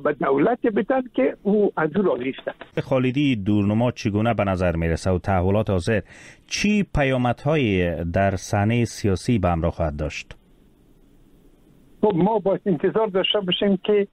به دولت بدن که او از او راضی خالدی دورنما چگونه به نظر می‌رسه و تحولات حاضر چی پیامدهای در صحنه سیاسی به همراه خواهد داشت؟ خب ما با انتظار داشته باشیم که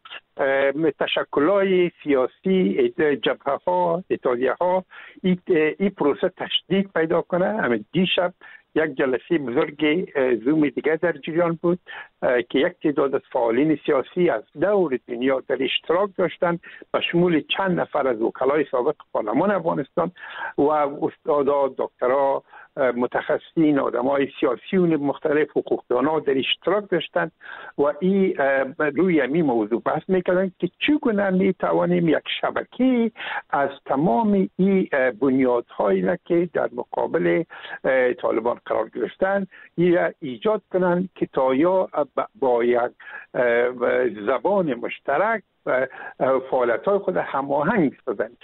تشکلای سیاسی جبهه ها ایتالیا ها این پروسه تشدید پیدا کنه. همین دیشب یک جلسه بزرگ زوم دیگه در جریان بود که یک تعداد از فعالین سیاسی از دور دنیا در اشتراک داشتند. به شمول چند نفر از وکلای سابق پارلمان افغانستان و استادا دکترا متخصصین آدم های سیاسیون مختلف حقوقدانا در اشتراک داشتند و این روی امی موضوع بحث می‌کردن که چگونه می توانیم یک شبکه از تمام این بنیادهایی که در مقابل طالبان قرار گرفتن ایجاد کنند که تا یا با یک زبان مشترک فعالیت های خود هماهنگ سازند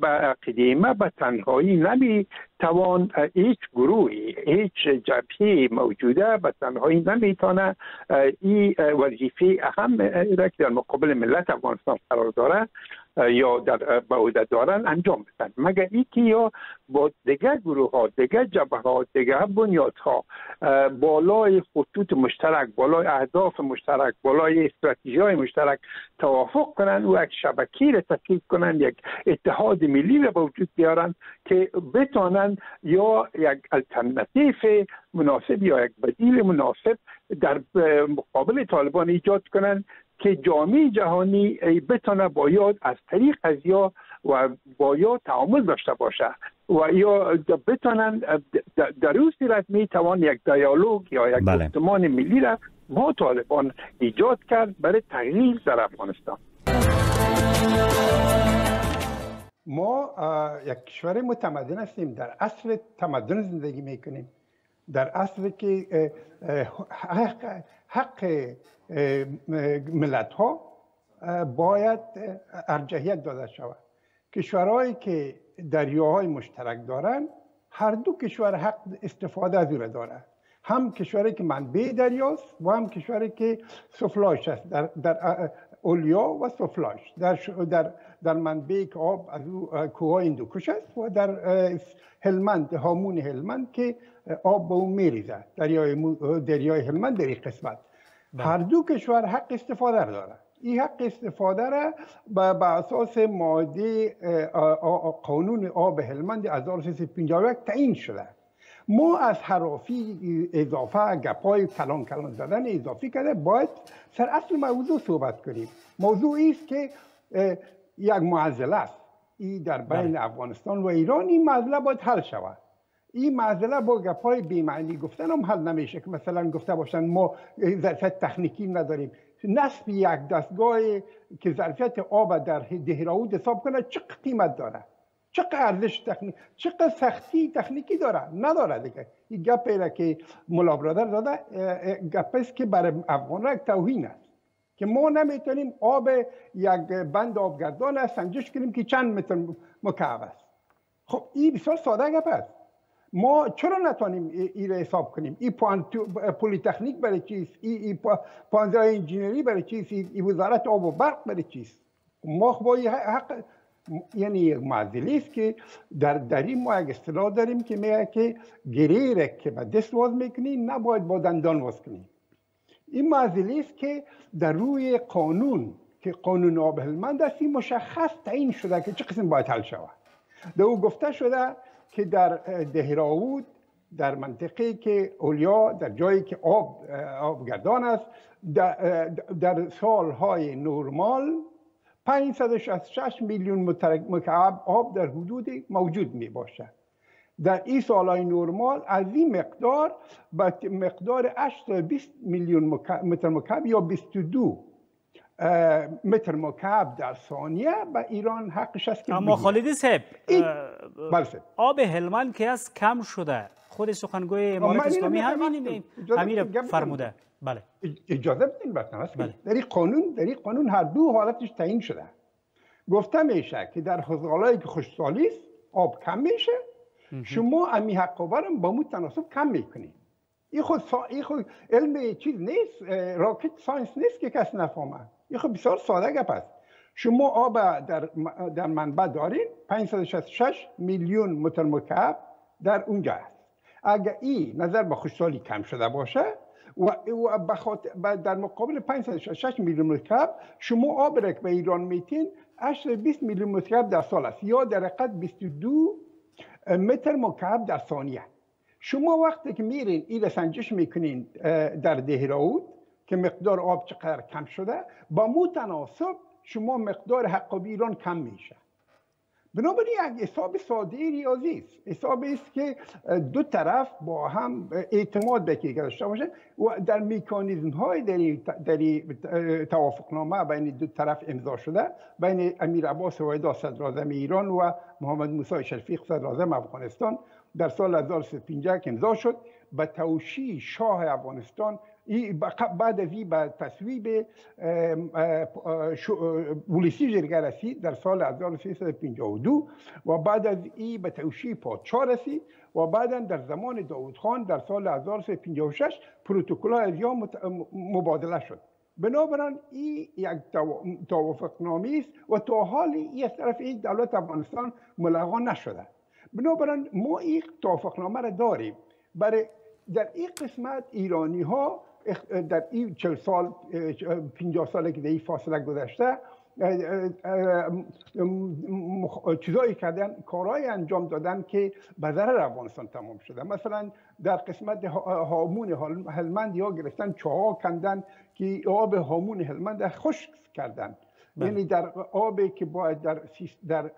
به عقیده ما به تنهایی نمی توان هیچ گروهی هیچ جبهه موجوده به تنهایی نمی‌تونه این وظیفه اهم را که در مقابل ملت افغانستان قرار داره یا در به دارن انجام بدن. مگر اینکه یا با دیگر گروه ها دیگر جبهه ها دیگر بنیاد ها بالای خطوط مشترک بالای اهداف مشترک بالای استراتژی های مشترک توافق کنند و یک شبکه را تشکیل کنند یک اتحاد ملی را به وجود بیارن که بتانند یا یک الترناتیو مناسب یا یک بدیل مناسب در مقابل طالبان ایجاد کنند که جامعه جهانی بتانه با یاد از طریق از یا و با یاد تعامل داشته باشه و یا بتانن در اون صورت می توان یک دیالوگ یا یک بله. گفتمان ملی را با طالبان ایجاد کرد برای تغییر در افغانستان. ما یک کشور متمدن هستیم. در اصل تمدن زندگی می‌کنیم. در اصل که حق, ملت ها باید ارجحیت داده شود. کشورهایی که دریاهای مشترک دارند هر دو کشور حق استفاده از او داره هم کشوری که منبع دریاست و هم کشوری که سفلاش است. در, در اولیا و سفلاش در, در, در منبع که آب از کوه هندوکش است و در هلمند هامون هلمند که آب به اون میریزه. دریای, دریای هلمند در این قسمت. بله. هر دو کشور حق استفاده را داره این حق استفاده را به اساس ماده قانون آب هلمند 1351 تعیین شده. ما از حرافی اضافه گپای کلان کلان زدن اضافی کرده. باید سر اصل موضوع صحبت کنیم. موضوع است که یک معضله است. این در بین بله. افغانستان و ایران این معضله باید حل شود. این معضله با گپای بیمعنی گفتن هم حل نمیشه که مثلا گفته باشن ما ظرفیت تکنیکی نداریم. نصب یک دستگاه که ظرفیت آب در دهراود حساب کنه چه قیمت داره؟ چه ارزش تکنیک چه سختی تکنیکی داره؟ نداره دیگه. این گپ که ملا برادر داده گپ است که برای افغان را توهین است. که ما نمی‌تونیم آب یک بند آبگردان سنجش کنیم که چند متر مکعب است. خب این بسیار ساده گپ است. ما چرا نتونیم این را حساب کنیم؟ این پولی تکنیک برای چیست؟ این پانزه انجینری برای چیست؟ این وزارت آب و برق برای چیست؟ ما خب حق یعنی یک معضلی است که در در این ما یک اصطلاح داریم که میگه که گریره که به دست واز می‌کنی نباید با دندان واز کنی. این معضلی است که در روی قانون که قانون آب هلمند است این مشخص تعیین شده که چه قسم باید حل شود. در او گفته شده که در دهراود در منطقه که اولیا در جایی که آب آبگردان است در, سالهای نرمال 566 میلیون مکعب آب در حدود موجود می باشد. در این سالهای نرمال از این مقدار به مقدار 8 تا 20 میلیون متر مکعب یا 22 متر مکعب در ثانیه به ایران حقش است که اما خالدی صاحب بله آب هلمند که از کم شده خود سخنگوی امارت اسلامی همین امیر فرموده. بله. اجازه بدین بله. در این قانون در این قانون هر دو حالتش تعیین شده. گفته میشه که در حوزه‌های که خوشسالی است آب کم میشه. شما امی حق به امو تناسب کم می‌کنید این خود سا... این خود علم چیز نیست rocket science نیست که کس نفهمه. این خود بسیار ساده گپ است. شما آب در در منبع دارین 566 میلیون متر مکعب در اونجا است. اگر این نظر به خوشسالی کم شده باشه و در مقابل 566 میلیون مکعب شما آب را به ایران میتین 820 میلیون مکعب در سال است. یا در حقیقت 22 متر مکعب در ثانیه شما وقتی که میرین این سنجش می‌کنین در دهراود که مقدار آب چقدر کم شده با متناسب شما مقدار حق ایران کم میشه. بنابراین یک حساب ساده ریاضی است. حساب است که دو طرف با هم اعتماد به داشته باشن و در میکانیزم های در توافقنامه بین دو طرف امضا شده بین امیر عباس وحیدا صدر ایران و محمد موسی شفیق صدر افغانستان در سال 1350 که امضا شد به توشی شاه افغانستان بعد از این به تصویب ولسی جرگه رسید در سال 1352 و بعد از این به توشی پادشاه رسید و بعدا در زمان داود خان در سال 1356 پروتکل از یا مبادله شد بنابراین این یک توافق نامی است و تا حال این از طرف یک دولت افغانستان ملغا نشده بنابراین ما این توافقنامه را داریم برای در این قسمت ایرانی ها در این چل سال پینجاه ساله که در این فاصله گذشته چیزایی کردن کارهای انجام دادن که به ضرر افغانستان تمام شده. مثلا در قسمت هامون هلمند یا گرفتن چاها کندن که آب هامون هلمند خشک کردن. یعنی در آبی که باید در در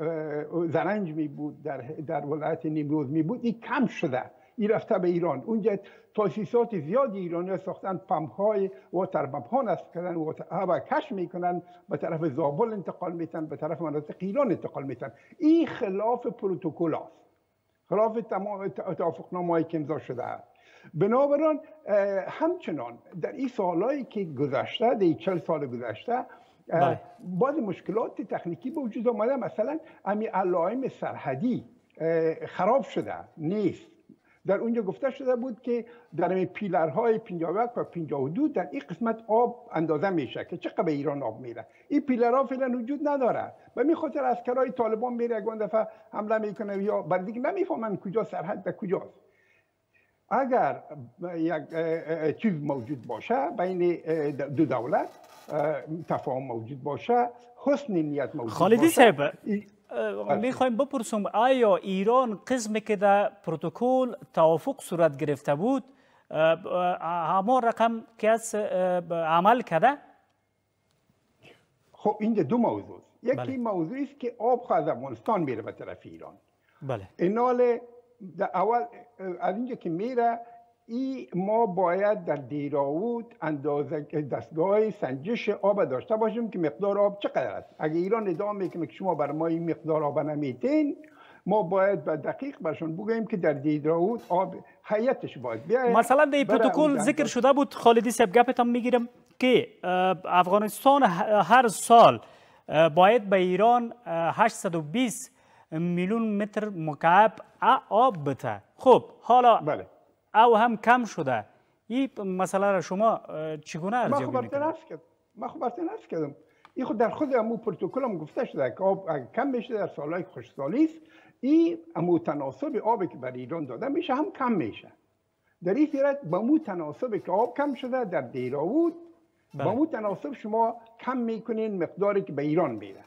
زرنج می بود در در ولایت نیمروز می بود این کم شده. این رفته به ایران. اونجا تاسیسات زیادی ایرانی ساختن پمپ های و پمپ ها نصب کردن و هوا کش می‌کنن به طرف زابل انتقال میتن به طرف مناطق ایران انتقال میتن. این خلاف پروتکل است. خلاف تمام توافقنامه که امضا شده است. بنابراین همچنان در این سالهایی که گذشته در چل سال گذشته بعض مشکلات تکنیکی به وجود آمده. مثلا امی علائم سرحدی خراب شده نیست. در اونجا گفته شده بود که در این پیلرهای 51 و 52 در این قسمت آب اندازه میشه که چقدر به ایران آب میره. این پیلرها فعلا وجود نداره. و می خاطر اسکرای طالبان میره یک دفعه حمله می‌کنه یا بر دیگه نمی‌فهمن کجا سرحد و کجاست. اگر یک چیز موجود باشه بین دو دولت تفاهم موجود باشه حسن نیت موجود خالدی صاحب می‌خوایم بپرسم آیا ایران قسمی که در پروتکل توافق صورت گرفته بود همان رقم که از عمل کرده؟ خب اینجا دو موضوع یکی بله. موضوع است که آب از افغانستان میره به طرف ایران بله اینال اول از اینجا که میره ای ما باید در دیراود اندازه دستگاه سنجش آب داشته باشیم که مقدار آب چقدر است. اگر ایران ادعا می‌کنه که شما بر ما این مقدار آب نمیتین ما باید به دقیق برشون بگوییم که در دیراود آب حیاتش باید بیاید. مثلا در پروتکل ذکر شده بود خالدی صاحب گپتم می‌گیرم که افغانستان هر سال باید به ایران 820 میلیون متر مکعب آب بده. خب حالا بله. او هم کم شده این مسئله را شما چگونه ارزیابی می‌کنید؟ من خب نفس کردم این خود در خود امو پروتکل هم گفته شده که آب کم بشه در سالهای خوشسالی است این امو تناسب آبی که بر ایران داده میشه هم کم میشه در این صورت با مو تناسب که آب کم شده در دیراود با مو تناسب شما کم می‌کنین مقداری که به ایران میره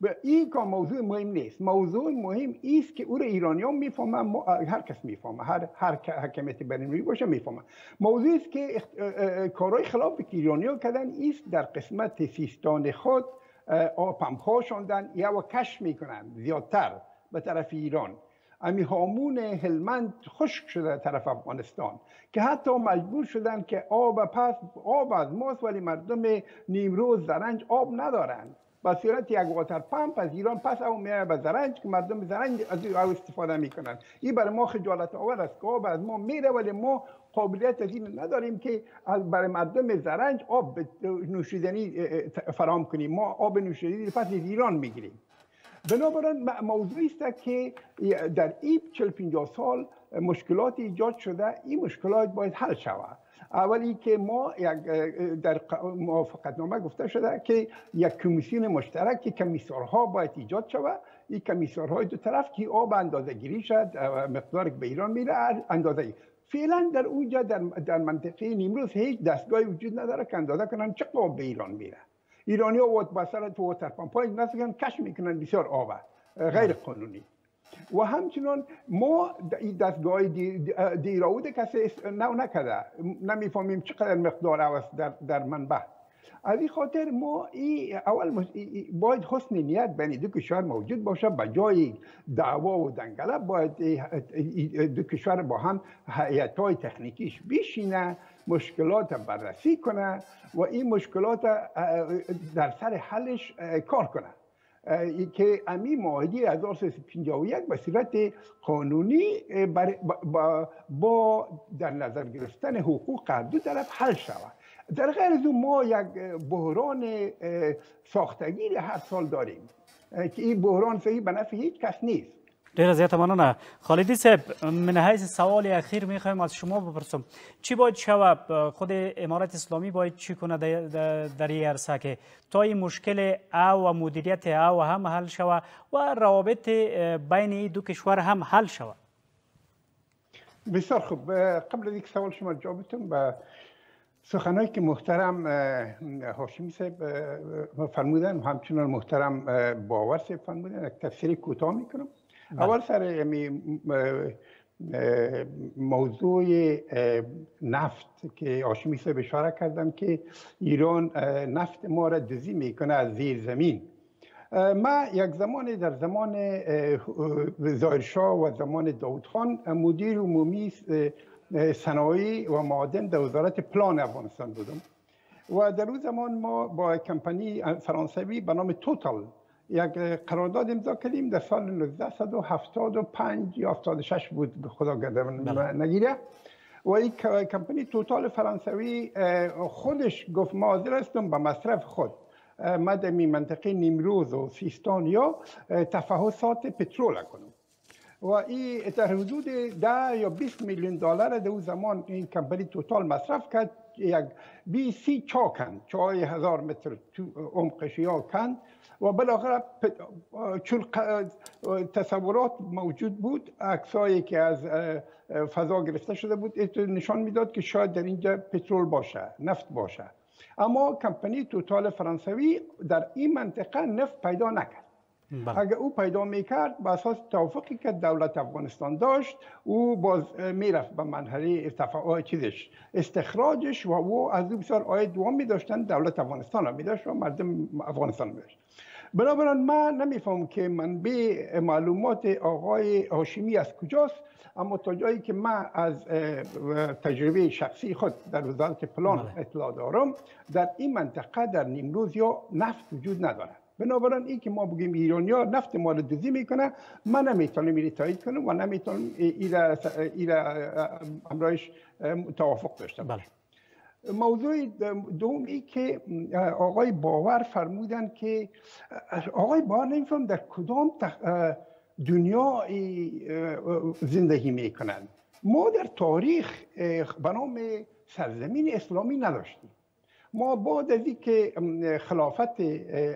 و این که موضوع مهم نیست. موضوع مهم است که او رو ایرانی ها می‌فهمه هر کس می‌فهمه. هر هر حکمیت برنامه‌ای باشه می‌فهمه. موضوع است که کارهای خلاف که کردن است در قسمت سیستان خود ها شوندن یا و کش می‌کنن زیادتر به طرف ایران. امی هامون هلمند خشک شده طرف افغانستان که حتی مجبور شدن که آب پس آب از ماست ولی مردم نیمروز زرنج آب ندارند با صورت یک واتر پمپ از ایران پس او میاره به زرنج که مردم زرنج از او استفاده می‌کنن. این برای ما خجالت آور است که آب از ما میره ولی ما قابلیت از این نداریم که از برای مردم زرنج آب نوشیدنی فراهم کنیم. ما آب نوشیدنی پس از ایران می‌گیریم. بنابراین موضوعی است که در این 40 50 سال مشکلات ایجاد شده. این مشکلات باید حل شود. اولی که ما در موافقت نامه گفته شده که یک کمیسیون مشترک که کمیسارها باید ایجاد شود. این کمیسارهای دو طرف که آب اندازه گیری شد مقدار به ایران میره اندازه فعلا در اونجا در, در منطقه نیمروز هیچ دستگاهی وجود نداره که اندازه کنن چه آب به ایران میره. ایرانی ها با سر تو واتر پمپ های نسگن کش می‌کنن بسیار آب غیر قانونی. و همچنان ما دستگاه دیراود کسی نو نکده. نمی‌فهمیم چقدر مقدار است در, در منبع. از این خاطر ما ای اول باید حسن نیت بین دو کشور موجود باشه. به جای دعوا و دنگله باید دو کشور با هم هیئت های تکنیکیش بشینه مشکلات بررسی کنه و این مشکلات در سر حلش کار کنه. که امی معاهده 1351 به صورت قانونی با, با در نظر گرفتن حقوق دو طرف حل شود. در غیر از ما یک بحران ساختگی هر سال داریم. که این بحران صحیح به نفع هیچ کس نیست. ډیره زیاته مننه خالدی صاحب من حیث سوال اخیر می‌خوایم از شما بپرسم. چی باید شود؟ خود امارت اسلامی باید چی کنه در این که تا این مشکل او و مدیریت او هم حل شود و روابط بین این دو کشور هم حل شود؟ بسیار خوب. قبل از اینکه سوال شما جواب بدم به سخنهایی که محترم هاشمی صاحب فرمودن همچنان محترم باور صاحب فرمودن یک تفسیر کوتاه می‌کنم. اول سر موضوع نفت که آشمی صاحب اشاره کردم که ایران نفت ما را دزی می‌کنه از زیر زمین. ما یک زمان در زمان ظاهرشاه و زمان داود خان مدیر عمومی صنایع و معادن در وزارت پلان افغانستان بودم. و در اون زمان ما با کمپانی فرانسوی به نام توتال یک قرارداد امضا کردیم در سال 1975 یا 76 بود خدا گردم نگیره. و این کمپانی توتال فرانسوی خودش گفت ما حاضر هستم به مصرف خود. ما در منطقه نیمروز و سیستان یا تفحصات پترول کنم. و این در حدود ده یا 20 میلیون دلار در اون زمان این کمپانی توتال مصرف کرد. یک بی سی چا کند چای هزار متر عمقش یا کند. و بالاخره چون تصورات موجود بود عکسایی که از فضا گرفته شده بود نشان می‌داد که شاید در اینجا پترول باشه نفت باشه. اما کمپانی توتال فرانسوی در این منطقه نفت پیدا نکرد. اگر او پیدا می‌کرد به اساس توافقی که دولت افغانستان داشت او باز می‌رفت به منحله ارتفاع چیزش استخراجش و او از او بسیار آید وام میداشتن دولت افغانستان را میداشت و مردم افغانستان میداشت. بنابراین من نمیفهم که منبع معلومات آقای هاشمی از کجاست اما تا جایی که من از تجربه شخصی خود در وزارت پلان اطلاع دارم در این منطقه در نیمروز یا نفت وجود نداره بنابراین این که ما بگیم ایرانیا نفت ما رو دزدی می‌کنه من نمی‌تونم این تایید کنم و نمی‌تونم این همراهش توافق داشته بله. موضوع دوم ای که آقای باور فرمودن که آقای باور نمیفهم در کدام دنیا زندگی می‌کنن. ما در تاریخ به نام سرزمین اسلامی نداشتیم. ما بعد از اینکه خلافت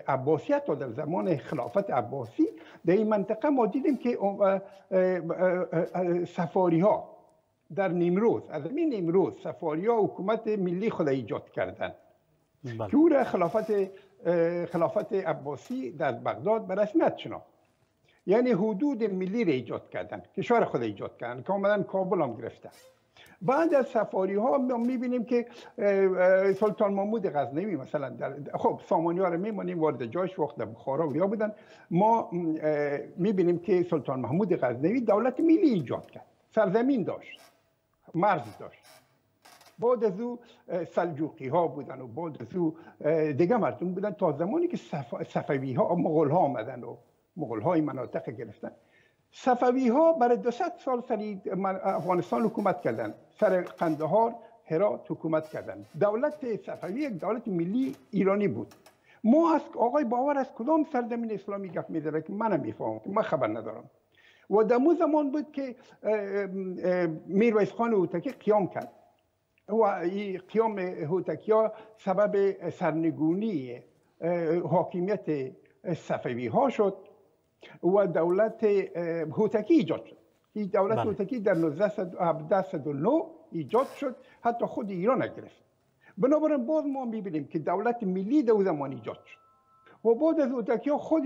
عباسیت و در زمان خلافت عباسی در این منطقه ما دیدیم که سفاری ها در نیمروز از این نیمروز سفاری ها حکومت ملی خود ایجاد کردن بله. که او را خلافت خلافت عباسی در بغداد به رسمیت شناخت. یعنی حدود ملی را ایجاد کردن کشور خود ایجاد کردن که آمدن کابل هم گرفتن. بعد از سفاری ها می‌بینیم که سلطان محمود غزنوی مثلا در خب سامانی ها رو میمانیم وارد جاش وقت در بخارا و یا بودن. ما می‌بینیم که سلطان محمود غزنوی دولت ملی ایجاد کرد. سرزمین داشت. مرز داشت. بعد از او سلجوقی ها بودن و بعد از او دیگه مردم بودن. تا زمانی که صفوی ها مغول ها آمدن و مغول های مناطق گرفتن. صفوی ها برای 200 سال سر افغانستان حکومت کردن سر قندهار هرات حکومت کردن دولت صفوی یک دولت ملی ایرانی بود. ما از آقای باور از کدام سرزمین اسلامی گپ میداره که من می‌فهمم؟ من خبر ندارم. و در زمان بود که میرویس خان هوتکی قیام کرد. و این قیام هوتکی ها سبب سرنگونی حاکمیت صفوی ها شد. و دولت هوتکی ایجاد شد. این دولت بله. هوتکی در 1909 ایجاد شد. حتی خود ایران گرفت. بنابراین باز ما می‌بینیم که دولت ملی در زمان ایجاد شد. و بعد از هوتکی ها خود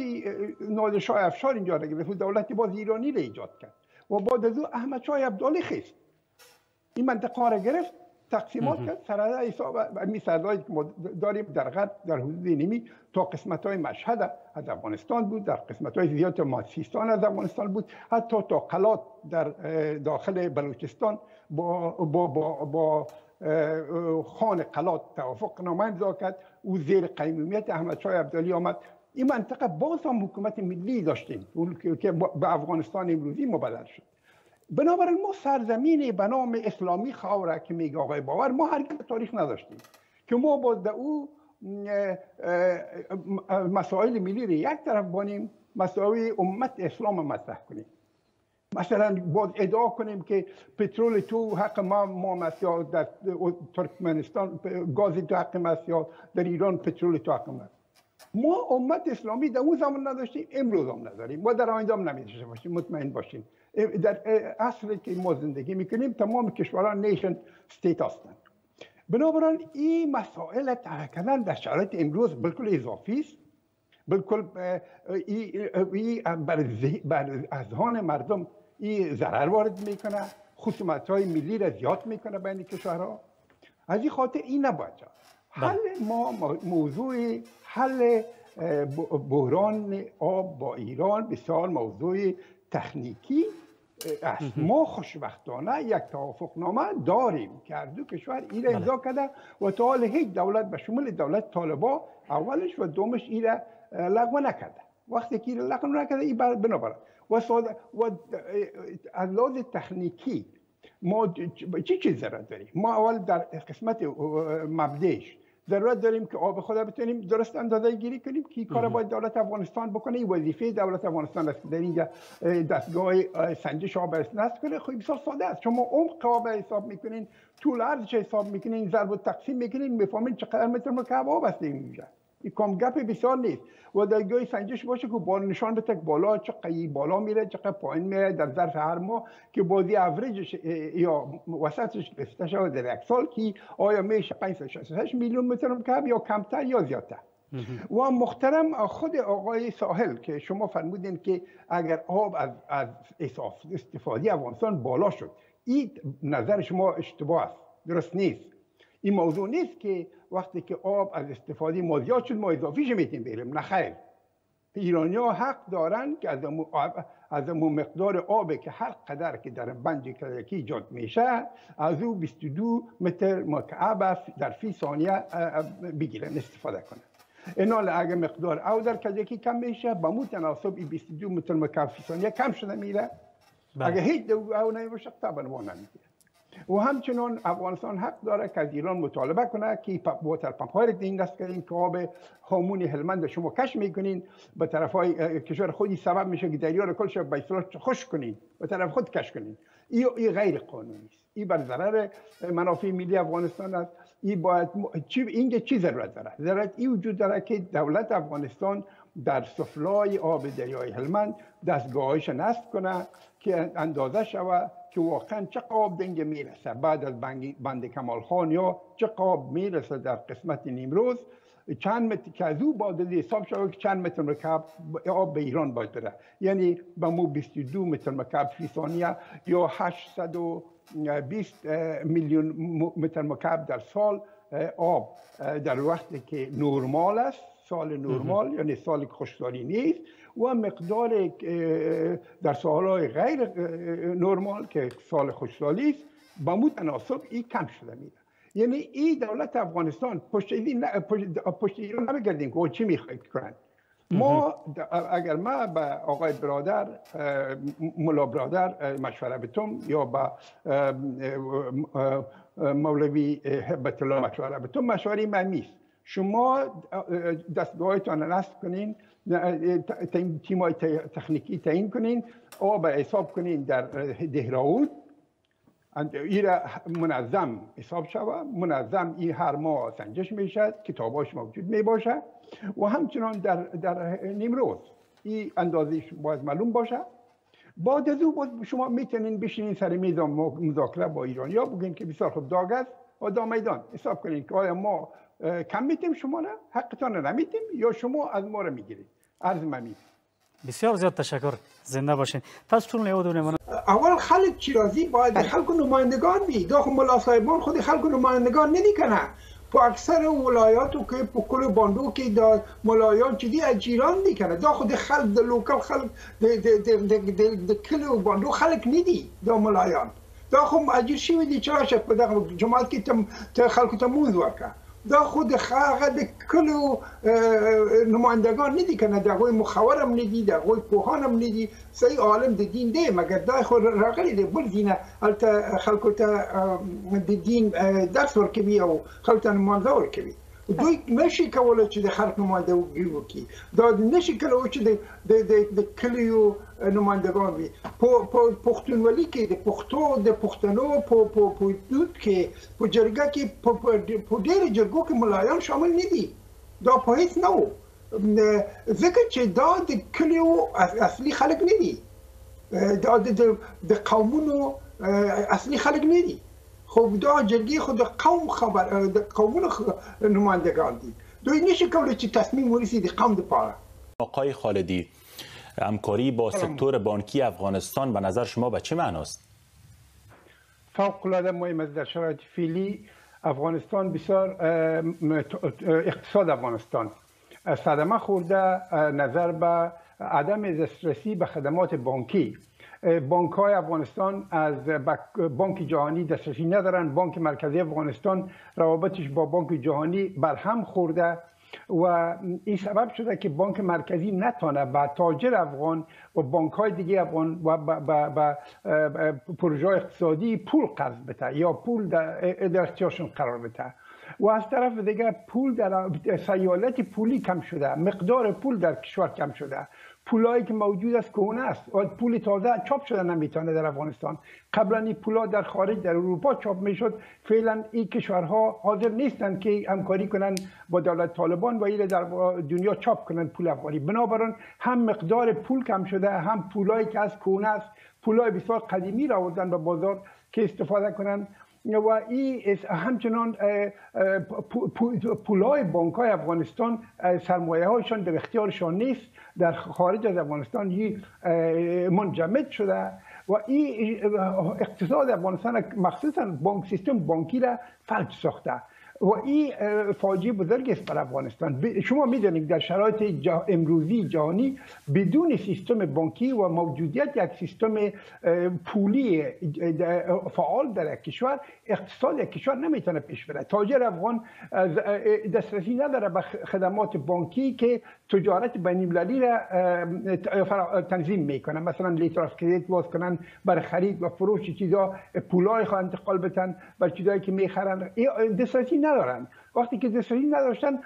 نادر شاه افشار اینجا را گرفت. و دولت باز ایرانی را ایجاد کرد. و بعد از او احمد شاه عبدالی خیست. این منطقه را گرفت. تقسیمات کرد. سرده حساب می سردهایی که ما داریم در غرب در حدود نیمی تا قسمت های مشهد از افغانستان بود در قسمت های زیاد ماسیستان از افغانستان بود. حتی تا قلات در داخل بلوچستان با, با, با, با خان قلات توافق نامه امضا کرد. او زیر قیمومیت احمد شاه عبدالی آمد. این منطقه باز هم حکومت ملی داشتیم. که به افغانستان امروزی مبدل شد. بنابراین ما سرزمین به نام اسلامی خاوره که میگه آقای باور. ما هرگز تاریخ نداشتیم که ما با او مسائل ملی رو یک طرف بانیم مسائل امت اسلام مطرح کنیم. مثلا باز ادعا کنیم که پترول تو حق ما ما یا در ترکمنستان گاز تو حق یا در ایران پترول تو حق است ما امت اسلامی در اون زمان نداشتیم امروز هم نداریم. و در آینده هم نمیداشته باشیم. مطمئن باشیم در اصل که ما زندگی می‌کنیم تمام کشوران نیشن ستیت هستند. بنابراین این مسائل کردن در شرایط امروز بالکل اضافی است. بالکل ای بر اذهان مردم این ضرر وارد می‌کنه. خصومت های ملی را زیاد می‌کنه بین کشورها. از این خاطر این نباید حل ما موضوع حل بحران آب با ایران بسیار موضوع تکنیکی است ما خوشبختانه یک توافقنامه داریم. که هر دو کشور این را امضا کرده و تا حال هیچ دولت به شمول دولت طالبا اولش و دومش این را لغو نکرده. وقتی که لغو نکرده این بنابراین. و, و از لحاظ تکنیکی ما چی چیز را داریم؟ ما اول در قسمت مبدیش ضرورت داریم که آب خود بتونیم درست اندازه گیری کنیم که کار باید دولت افغانستان بکنه. این وظیفه دولت افغانستان است. در اینجا دستگاه سنجش آب نصب کنه خب بسیار ساده است. شما عمق آب حساب می‌کنین طول عرضش حساب می‌کنین ضرب و تقسیم می‌کنین می‌فهمین چقدر متر مکعب آب است اینجا. این کم گپ بسیار نیست. و در سنجش باشه که بال نشان بده بالا چقدر بالا میره چقدر پایین میره در ظرف هر ماه که بازی اوریجش یا وسطش گرفته شود در یک سال که آیا میشه 568 میلیون متر مکعب یا کمتر یا زیادتر. و محترم خود آقای ساحل که شما فرمودین که اگر آب از, از استفاده افغانستان بالا شد این نظر شما اشتباه است. درست نیست. این موضوع نیست که وقتی که آب از استفاده ما زیاد شد ما اضافیش میتیم بریم نه خیر. ایرانی ها حق دارن که از از اون مقدار آب که هر قدر که در بند کلکی ایجاد میشه از او 22 متر مکعب در فی ثانیه بگیرن استفاده کنن. اینال اگر مقدار او در کلکی کم میشه با مو تناسب 22 متر مکعب فی ثانیه کم شده میره. اگر هیچ او نمیشه طبعا نمی‌گیره و همچنان افغانستان حق داره که از ایران مطالبه کنه که واتر پمپ های دین دست کردین که آب هامون هلمند شما کش می‌کنین. به طرف های کشور خودی سبب میشه که دریا رو کلش به خوش کنین. به طرف خود کش کنین. این غیر قانونی است. این بر ضرر منافع ملی افغانستان است. این باید چی اینکه چی ضرورت داره ضرورت این وجود داره که دولت افغانستان در سفلای آب دریای هلمند دستگاهش نصب کنه که اندازه شوه که واقعا چه قاب دنگ می‌رسه. بعد از بند کمال خان یا چه قاب می‌رسه در قسمت نیمروز. چند متر که از او باید حساب شود که چند متر مکعب آب به ایران باید بره یعنی به مو 22 متر مکعب فی ثانیه یا 820 میلیون متر مکعب در سال آب در وقتی که نرمال است. سال نرمال یعنی سال خشکسالی نیست و مقدار در سالهای غیر نرمال که سال خشکسالی است با مو تناسب این کم شده میره. یعنی این دولت افغانستان پشت این پشت ایران نبگردیم که چی می‌خواید کنند ما اگر ما به آقای برادر ملا برادر مشوره بتم یا به مولوی حبت الله مشوره بتم مشوره من نیست. شما دستگاهتان نصب کنین تیمای تکنیکی تعیین کنین آب حساب کنین در دهراود این منظم حساب شود. منظم این هر ماه سنجش می‌شد کتاباش موجود می باشه و همچنان در, در نیمروز. این اندازش باید معلوم باشه بعد از او شما می‌تونین بشینین سر میزان مذاکره با ایران. یا بگین که بسیار خوب داگ است. و دا میدان حساب کنین که آیا ما کم میتیم شما نه حقتان نمیتیم یا شما از ما رو می‌گیرید؟ عرض ممید بسیار زیاد تشکر. زنده باشین. پس چون لیو من اول خلق چیرازی باید خلق نمایندگان بی. داخل ملا صاحبان خود خلق نمایندگان ندی کنه په اکثر ولایاتو کې په کلو باندو کې د ملایان چې دي اجیران دي کنه دا خو د خلک د لوکل خلک د د د د کلو باندو خلک نه دي د ملایان. دا خو اجیر شوی دي چې راشه په دغه جماعت کې ته خلکو ته دا خود هغه د کلو نمایندگان ندی کنه د هغوی مخورم ندی د هغوی پوهان هم ندی. صحیح عالم د دین دی مګر دا خو راغلی دی. بل دینه هلته خلکو ته د دین درس ورکوي او خلکو ته نماینده ورکوي دوی نشي کولای چې د خلک نمایندګي وکړي. دا نشي کولای چې د د د کلیو نمایندگان وي په پښتونولي کې د پښتو د پښتنو په په په دود کې په جرګه کې په ډېر جرګو کې ملایان شامل نه دي دا په هیڅ نه وو ځکه چې دا د کلیو اصلي خلک نه دي دا د قومونو اصلي خلک نه دي خب دا جرگی خود قوم خبر د قومونو نمایندگان دي دوی نشي کولای چې تصمیم ونیسي د قوم لپاره آقای خالدی همکاری با سکتور بانکی افغانستان به نظر شما به چه معناست؟ فوق العاده مهم است در شرایط فعلی افغانستان بسیار اقتصاد افغانستان. صدمه خورده نظر به عدم دسترسی به خدمات بانکی. بانک های افغانستان از بانک جهانی دسترسی ندارن. بانک مرکزی افغانستان روابطش با بانک جهانی برهم خورده. و این سبب شده که بانک مرکزی نتانه به تاجر افغان و بانک های دیگه افغان و به پروژه اقتصادی پول قرض بده یا پول در اختیارشون قرار بده. و از طرف دیگه پول در سیالت پولی کم شده مقدار پول در کشور کم شده. پولایی که موجود است کهنه است. پول تازه چاپ شده نمی‌تونه در افغانستان. قبلا این پولا در خارج در اروپا چاپ می‌شد. فعلا این کشورها حاضر نیستند که همکاری کنند با دولت طالبان و ایره در دنیا چاپ کنند پول افغانی. بنابراین هم مقدار پول کم شده هم پولایی که از کهنه است پولای بسیار قدیمی را آوردن به بازار که استفاده کنند. و این همچنان پولای بانک های افغانستان سرمایه هایشان در اختیارشان نیست. در خارج از افغانستان منجمد شده و این اقتصاد افغانستان مخصوصا بانک سیستم بانکی را فلج ساخته. و این فاجعه بزرگ است بر افغانستان. شما می‌دانید در شرایط امروزی جهانی بدون سیستم بانکی و موجودیت یک سیستم پولی فعال در یک کشور اقتصاد یک کشور نمی‌تونه پیش بره. تاجر افغان دسترسی نداره به خدمات بانکی که تجارت بین المللی را تنظیم می‌کنه مثلا letters of credit باز کنن برای خرید و فروش چیزا پولای انتقال بتن و چیزایی که می‌خرن. دسترسی ندارن. وقتی که دسترسی نداشتن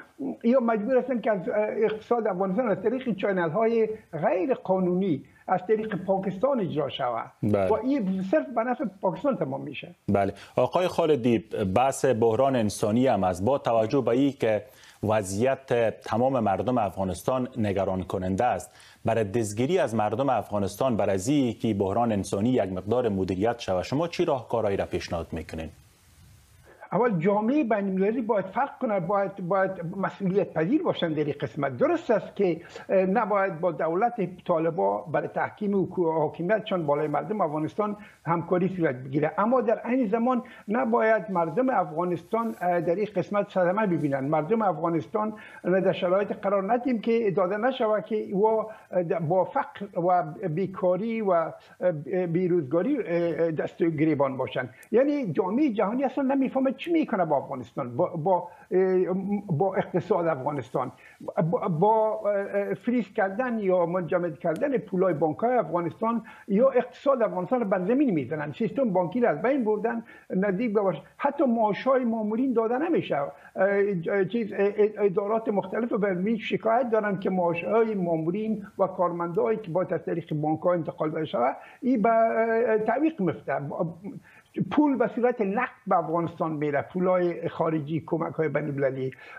یا مجبور هستن که از اقتصاد افغانستان از طریق channel های غیر قانونی از طریق پاکستان اجرا شود. بله. و این صرف به نفع پاکستان تمام میشه. بله. آقای خالدی بحث بحران انسانی هم است. با توجه به این که وضعیت تمام مردم افغانستان نگران کننده است برای دزگیری از مردم افغانستان برای از که بحران انسانی یک مقدار مدیریت شود. شما چی راهکارهایی را پیشنهاد می‌کنین اول جامعه بین باید فرق کنه باید باید مسئولیت پذیر باشن در قسمت. درست است که نباید با دولت طالبا برای تحکیم و حاکمیت چون بالای مردم افغانستان همکاری صورت بگیره. اما در این زمان نباید مردم افغانستان در این قسمت صدمه ببینن. مردم افغانستان در شرایط قرار ندیم که داده نشود که و با فقر و بیکاری و بیروزگاری دست گریبان باشن. یعنی جامعه جهانی اصلا نمی‌فهمه چی می‌کنه با افغانستان؟ با, با, با اقتصاد افغانستان؟ با, با فریز کردن یا منجمد کردن پولای بانک های افغانستان یا اقتصاد افغانستان بر زمین می‌زنن؟ سیستم بانکی را از بین بردن نزدیک باش. حتی معاش های مامورین داده نمیشه. چیز ادارات مختلف به شکایت دارن که معاش های مامورین و کارمندایی که با از طریق بانک ها انتقال بشه این به تعویق مفته پول به صورت نقد به افغانستان میره. پولای خارجی کمک های بین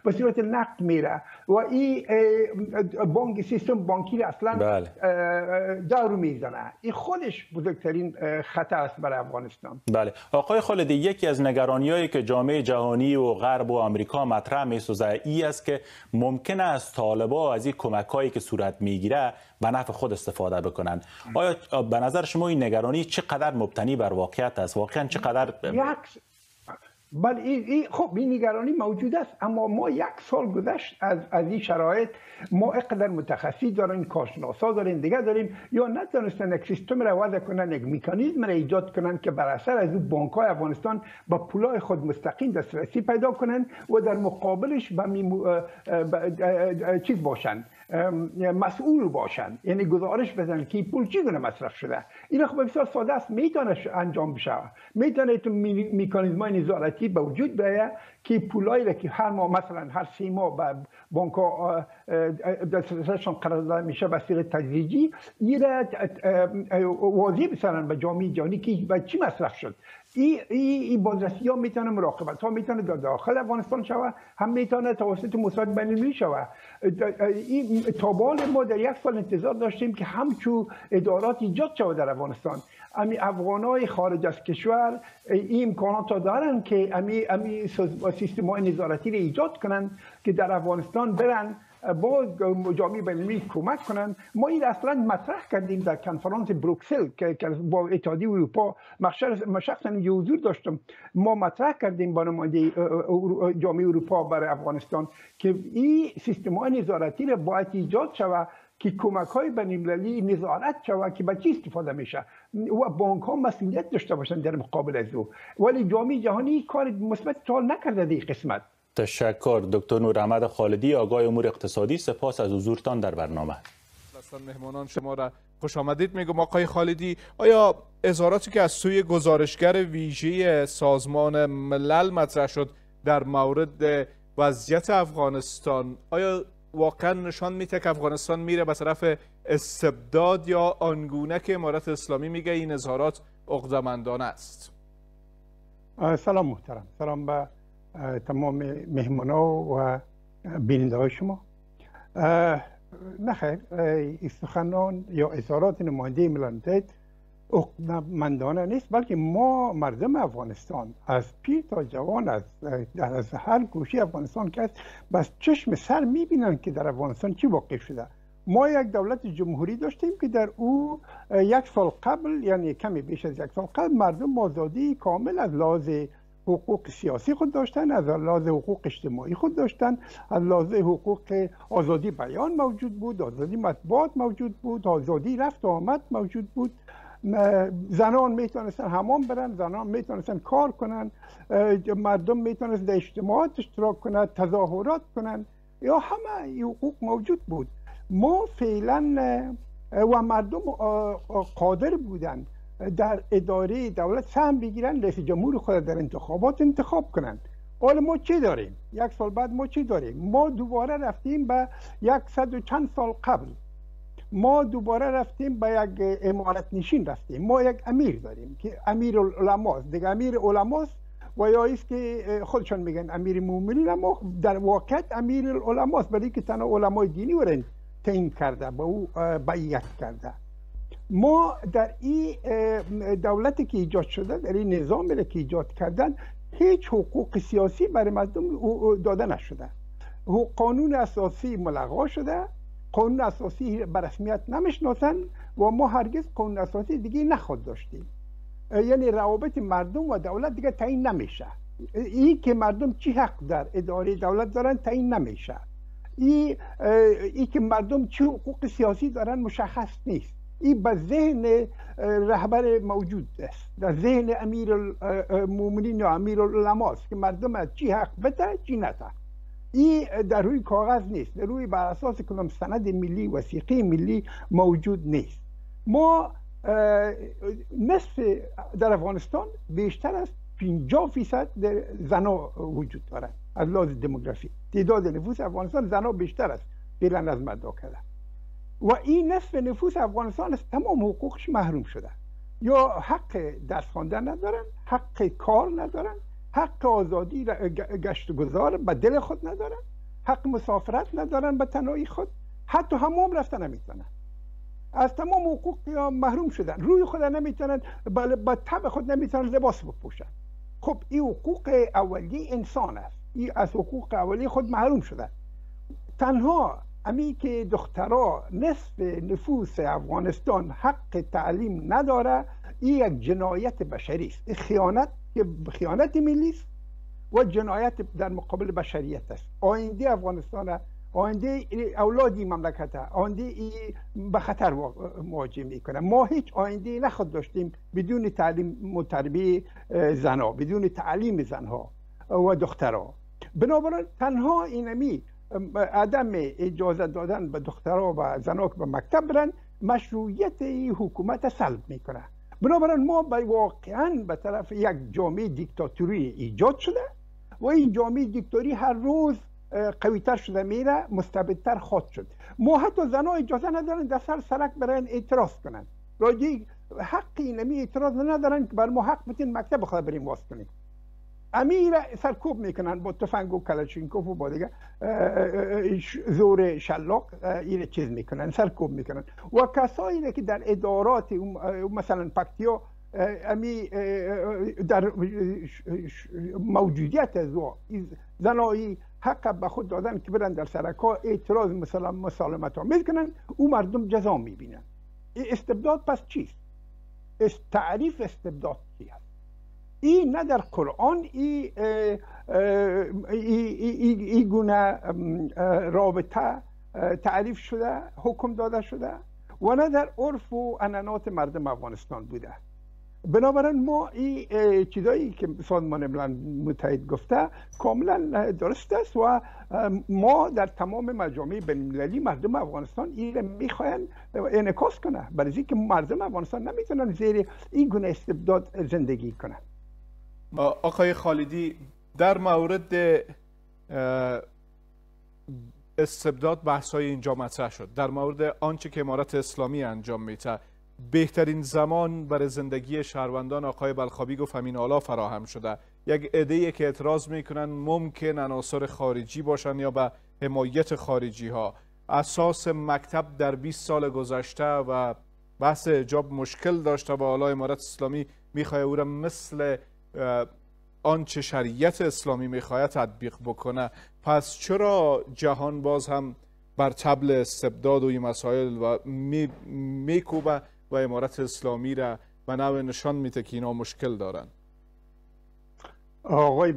به صورت نقد میره. و این بانک سیستم بانکی اصلا بله. دارو می‌زنه. این خودش بزرگترین خطر است برای افغانستان. بله. آقای خالدی یکی از نگرانیایی که جامعه جهانی و غرب و آمریکا مطرح می‌سازه ای است که ممکن است طالبا از این کمک هایی که صورت می‌گیره به نفع خود استفاده بکنن. آیا به نظر شما این نگرانی چقدر مبتنی بر واقعیت است؟ واقعا چقدر بله این خب این نگرانی موجود است اما ما یک سال گذشت از از این شرایط ما اقدر متخصصی داریم کارشناسا داریم دیگه داریم یا نتونستن یک سیستم را وضع کنن یک میکانیزم را ایجاد کنن که بر اثر از اون بانک های افغانستان با پولای خود مستقیم دسترسی پیدا کنن و در مقابلش به چیز باشند مسئول باشند یعنی گزارش بدن که پول چگونه مصرف شده. این خب بسیار ساده است. می‌تونه انجام بشه. می‌تونه تو میکانیزم های نظارتی به وجود بیاید که پولایی که هر ماه مثلا هر سی ماه به بانک ها دسترسشان قرار داده میشه به صورت تدریجی این واضح بسرن به جامعه جهانی که به چی مصرف شد. این ای, ای بازرسی ها می‌تونه مراقبت ها می‌تونه در داخل افغانستان شود هم می‌تونه توسط موساد بین شود. این تابال ما در یک سال انتظار داشتیم که همچو ادارات ایجاد شود در افغانستان. امی افغان های خارج از کشور این امکانات دارن که امی, امی سیستم های نظارتی رو ایجاد کنن که در افغانستان برن با جامعه بینالمللی کمک کنند. ما این اصلا مطرح کردیم در کنفرانس بروکسل که با اتحادیه اروپا شخصا یه حضور داشتم. ما مطرح کردیم با نماینده جامعه اروپا برای افغانستان که این سیستم های نظارتی را باید ایجاد شود که کمک های بین نظارت شود که به چی استفاده میشه. و بانک ها مسئولیت داشته باشند در مقابل از او. ولی جامعه جهانی کار مثبت تال نکرده در قسمت. تشکر. دکتر نور احمد خالدی آقای امور اقتصادی سپاس از حضورتان در برنامه. اصلا مهمانان شما را خوش آمدید میگم آقای خالدی آیا اظهاراتی که از سوی گزارشگر ویژه سازمان ملل مطرح شد در مورد وضعیت افغانستان آیا واقعا نشان میده که افغانستان میره به طرف استبداد یا آنگونه که امارت اسلامی میگه این اظهارات اقدمندانه است؟ سلام محترم. سلام به تمام مهمان و بیننده های شما نخیر سخنان یا اظهارات نماینده ملل مندانه نیست بلکه ما مردم افغانستان از پیر تا جوان از, از هر گوشی افغانستان که بس چشم سر می‌بینن که در افغانستان چی واقع شده. ما یک دولت جمهوری داشتیم که در او یک سال قبل یعنی کمی بیش از یک سال قبل مردم آزادی کامل از لحاظ حقوق سیاسی خود داشتن از لحاظ حقوق اجتماعی خود داشتن از لحاظ حقوق آزادی بیان موجود بود آزادی مطبوعات موجود بود آزادی رفت و آمد موجود بود. زنان می‌تونستن همون برن زنان می‌تونستن کار کنن مردم می‌تونستن در اجتماعات اشتراک کنن تظاهرات کنن. یا همه حقوق موجود بود. ما فعلا و مردم قادر بودند در اداره دولت سهم بگیرن رئیس جمهور خود در انتخابات انتخاب کنند حالا ما چی داریم؟ یک سال بعد ما چی داریم؟ ما دوباره رفتیم به یک صد و چند سال قبل. ما دوباره رفتیم به یک امارت نشین رفتیم. ما یک امیر داریم که امیر العلماست دیگه امیر علماست و یا است که خودشان میگن امیر مومنین اما در واقع امیر العلماست برای که تنها علمای دینی ورن تعیین کرده به او بیعت کرده. ما در این دولتی که ایجاد شده در این نظامی که ایجاد کردن هیچ حقوق سیاسی برای مردم داده نشده. قانون اساسی ملغا شده. قانون اساسی به رسمیت نمی‌شناسن و ما هرگز قانون اساسی دیگه نخود داشتیم. یعنی روابط مردم و دولت دیگه تعیین نمیشه. این که مردم چی حق در اداره دولت دارن تعیین نمیشه. این ای که مردم چه حقوق سیاسی دارن مشخص نیست. این به ذهن رهبر موجود است. در ذهن امیر المومنین یا امیر العلماست که مردم از چی حق بده چی نده این در روی کاغذ نیست. در روی بر اساس کدام سند ملی وسیقه ملی موجود نیست. ما نصف در افغانستان بیشتر از 50 فیصد زنا وجود دارد. از لحاظ دموگرافی. تعداد نفوس افغانستان زنا بیشتر است. فعلا از مدا کرده و این نصف نفوس افغانستان از تمام حقوقش محروم شده یا حق درس خواندن ندارن حق کار ندارن حق آزادی گشت گذار به دل خود ندارن حق مسافرت ندارن به تنهایی خود. حتی هموم رفتن نمی‌تونن. از تمام حقوق محروم شدن. روی خود نمی‌تونن بله با تب خود نمی‌تونن لباس بپوشن. خب این حقوق اولی انسان است. این از حقوق اولی خود محروم شدن. تنها امی که دخترها نصف نفوس افغانستان حق تعلیم نداره این یک جنایت بشری است. خیانت که خیانت ملی است و جنایت در مقابل بشریت است. آینده افغانستان آینده اولادی مملکت آینده ای به خطر مواجه می‌کنه. ما هیچ آینده نخود داشتیم بدون تعلیم و زنها بدون تعلیم زنها و دخترها. بنابراین تنها اینمی عدم اجازه دادن به دخترها و زنها که به مکتب برن مشروعیت حکومت سلب می‌کنه. بنابراین ما واقعا به طرف یک جامعه دیکتاتوری ایجاد شده و این جامعه دیکتاتوری هر روز قویتر شده میره مستبدتر خود شد ما حتی زنها اجازه ندارن در سر سرک برن اعتراض کنن. راجی حقی نمی اعتراض ندارن که بر ما حق بتین مکتب بخواه بریم واس کنیم. امیر سرکوب می‌کنن با تفنگ و کلاشینکوف و با دیگه زور شلاق این چیز می‌کنن سرکوب می‌کنن و کسایی که در ادارات مثلا پکتیا امی در موجودیت از زنایی حق به خود دادن که برن در سرکا اعتراض مثلا مسالمت ها می‌کنن او مردم جزا می‌بینن استبداد پس چیست تعریف استبداد چی این نه در قرآن ای, ای, ای, گونه رابطه تعریف شده حکم داده شده و نه در عرف و انانات مردم افغانستان بوده. بنابراین ما این چیزایی که سازمان ملل متحد گفته کاملا درست است و ما در تمام مجامع بین‌المللی مردم افغانستان این می‌خواین انعکاس کنه. برای که مردم افغانستان نمی‌تونن زیر این گونه استبداد زندگی کنن. آقای خالدی در مورد استبداد بحث های اینجا مطرح شد. در مورد آنچه که امارت اسلامی انجام میده. بهترین زمان برای زندگی شهروندان آقای بلخابی گفت همین حالا فراهم شده. یک عده که اعتراض می‌کنن ممکن عناصر خارجی باشن یا به حمایت خارجی ها اساس مکتب در 20 سال گذشته و بحث اجاب مشکل داشته و حالا امارت اسلامی می‌خواه او را مثل آنچه شریعت اسلامی می‌خواهد تطبیق بکنه. پس چرا جهان باز هم بر تبل استبداد و این مسائل و میکوبه و امارت اسلامی را به نوع نشان میده که اینا مشکل دارن؟ آقای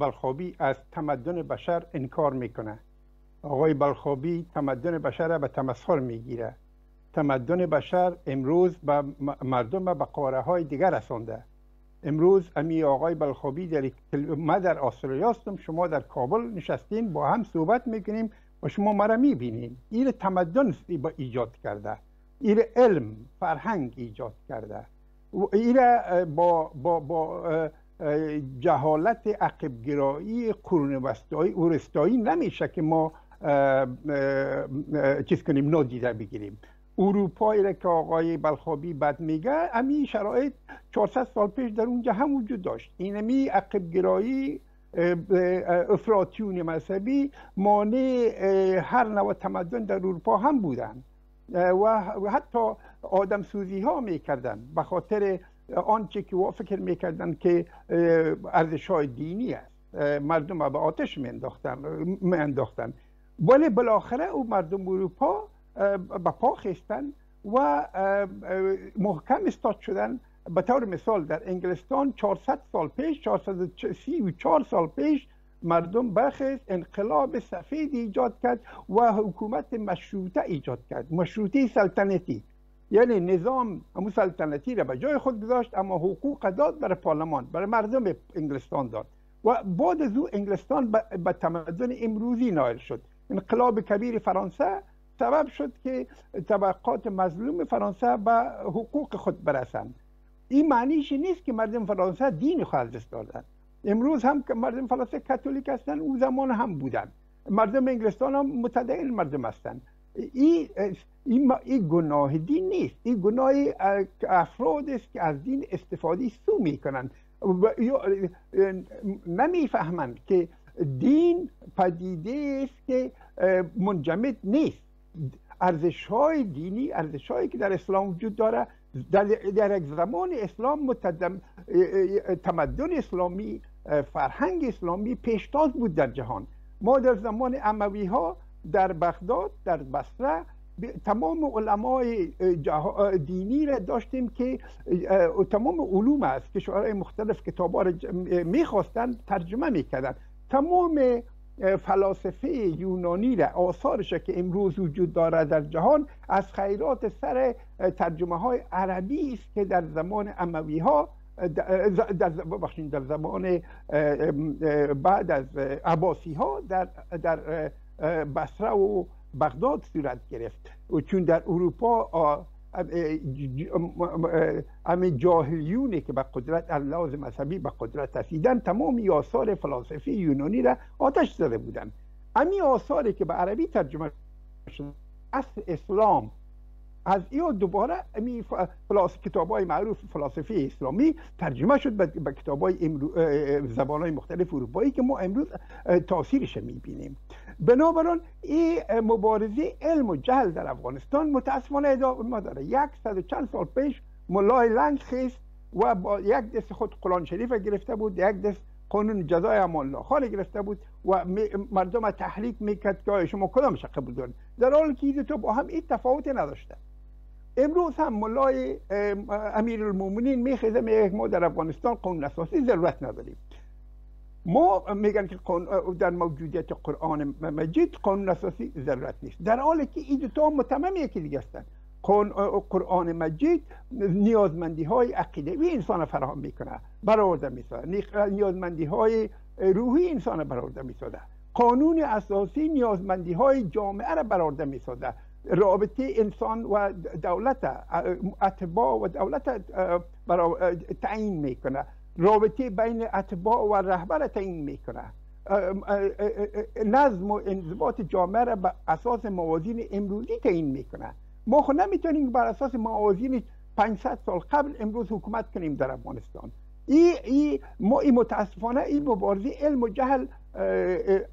بلخابی از تمدن بشر انکار می‌کنه. آقای بلخابی تمدن بشر را به تمسخر می‌گیره. تمدن بشر امروز به مردم به قاره های دیگر رسانده. امروز امی آقای بلخابی در ما در استرالیا هستم شما در کابل نشستین با هم صحبت می‌کنیم و شما مرا می‌بینین این تمدن با ایجاد کرده. این علم فرهنگ ایجاد کرده. این با, با, با جهالت عقبگرایی قرون وسطایی اورستایی نمیشه که ما چیز کنیم نادیده بگیریم. اروپایی را که آقای بلخابی بد میگه امی شرایط 400 سال پیش در اونجا هم وجود داشت. این امی عقبگرایی افراطیون مذهبی مانع هر نوع تمدن در اروپا هم بودن. و حتی آدم سوزی ها می‌کردن. به خاطر آنچه که فکر می‌کردن که ارزش های دینی است. مردم به آتش میانداختن. ولی بالاخره او مردم اروپا به پا خستن و محکم استاد شدن. به طور مثال در انگلستان 400 سال پیش 434 سال پیش مردم برخیز انقلاب سفید ایجاد کرد و حکومت مشروطه ایجاد کرد. مشروطه سلطنتی یعنی نظام همون سلطنتی را به جای خود گذاشت اما حقوق داد برای پارلمان برای مردم انگلستان داد. و بعد از او انگلستان به تمدن امروزی نایل شد. انقلاب کبیر فرانسه سبب شد که طبقات مظلوم فرانسه به حقوق خود برسند. این معنیش نیست که مردم فرانسه دین خود دست دادن. امروز هم که مردم فرانسه کاتولیک هستن اون زمان هم بودن. مردم انگلستان هم متدین مردم هستن. این این, این گناه دین نیست. این گناه افراد است که از دین استفاده سو می‌کنن نمی‌فهمند که دین پدیده است که منجمد نیست. ارزش های دینی ارزش هایی که در اسلام وجود داره در, در یک زمان اسلام متدم تمدن اسلامی فرهنگ اسلامی پیشتاز بود در جهان. ما در زمان اموی ها در بغداد در بصره تمام علمای دینی را داشتیم که تمام علوم است کشورهای مختلف کتاب را می‌خواستن ترجمه می‌کردن تمام فلاسفه یونانی را آثارش که امروز وجود دارد در جهان از خیرات سر ترجمه های عربی است که در زمان اموی ها در در زمان بعد از عباسی ها در در بصره و بغداد صورت گرفت. و چون در اروپا همه جاهلیونی که به قدرت لازم مذهبی به قدرت رسیدن تمامی آثار فلاسفی یونانی را آتش زده بودن. امی آثاری که به عربی ترجمه شد اصل اسلام از این دوباره امی فلاس... کتاب های معروف فلاسفی اسلامی ترجمه شد به کتاب های امرو... زبان مختلف اروپایی که ما امروز تاثیرش می‌بینیم. بنابراین این مبارزه علم و جهل در افغانستان متاسفانه ادامه داره یک صد و چند سال پیش ملای لنگ خیست و با یک دست خود قرآن شریف گرفته بود یک دست قانون جزای امان الله خانه گرفته بود و مردم تحریک می‌کرد که شما کدامش قبول دارید در حالی که تو با هم این تفاوت نداشته امروز هم ملای امیر المومنین میخیزه میگه ما در افغانستان قانون اساسی ضرورت نداریم. ما میگن که در موجودیت قرآن مجید قانون اساسی ضرورت نیست. در حالی که این دو متمم یکی دیگه هستند قرآن مجید نیازمندی های عقیدوی انسان فراهم می‌کنه برآورده می‌سازه. نیازمندی های روحی انسان برآورده می‌سازه. قانون اساسی نیازمندی های جامعه را برآورده می‌سازه. رابطه انسان و دولت اتباع و دولت تعیین می‌کنه. رابطه بین اتباع و رهبر تعیین می‌کنه. نظم و انضباط جامعه را بر اساس موازین امروزی تعیین می‌کنه. ما خود نمی‌تونیم بر اساس موازین 500 سال قبل امروز حکومت کنیم در افغانستان. ای, ای ما ای متاسفانه این مبارزه علم و جهل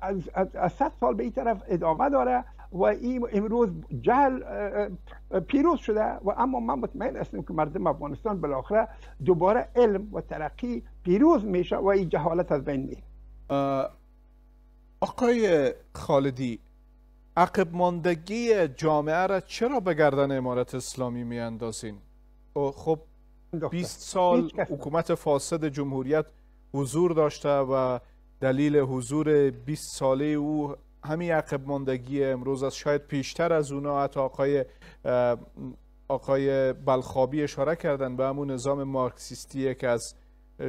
از, از, از 100 سال به این طرف ادامه داره. و این امروز جهل پیروز شده و اما من مطمئن هستم که مردم افغانستان بالاخره دوباره علم و ترقی پیروز میشه و این جهالت از بین میره. آقای خالدی عقب ماندگی جامعه را چرا به گردن امارت اسلامی میاندازین؟ خب 20 سال حکومت فاسد جمهوریت حضور داشته و دلیل حضور 20 ساله او همین عقب ماندگی امروز است. شاید پیشتر از اونا حتی آقای آقای بلخابی اشاره کردن به همون نظام مارکسیستی که از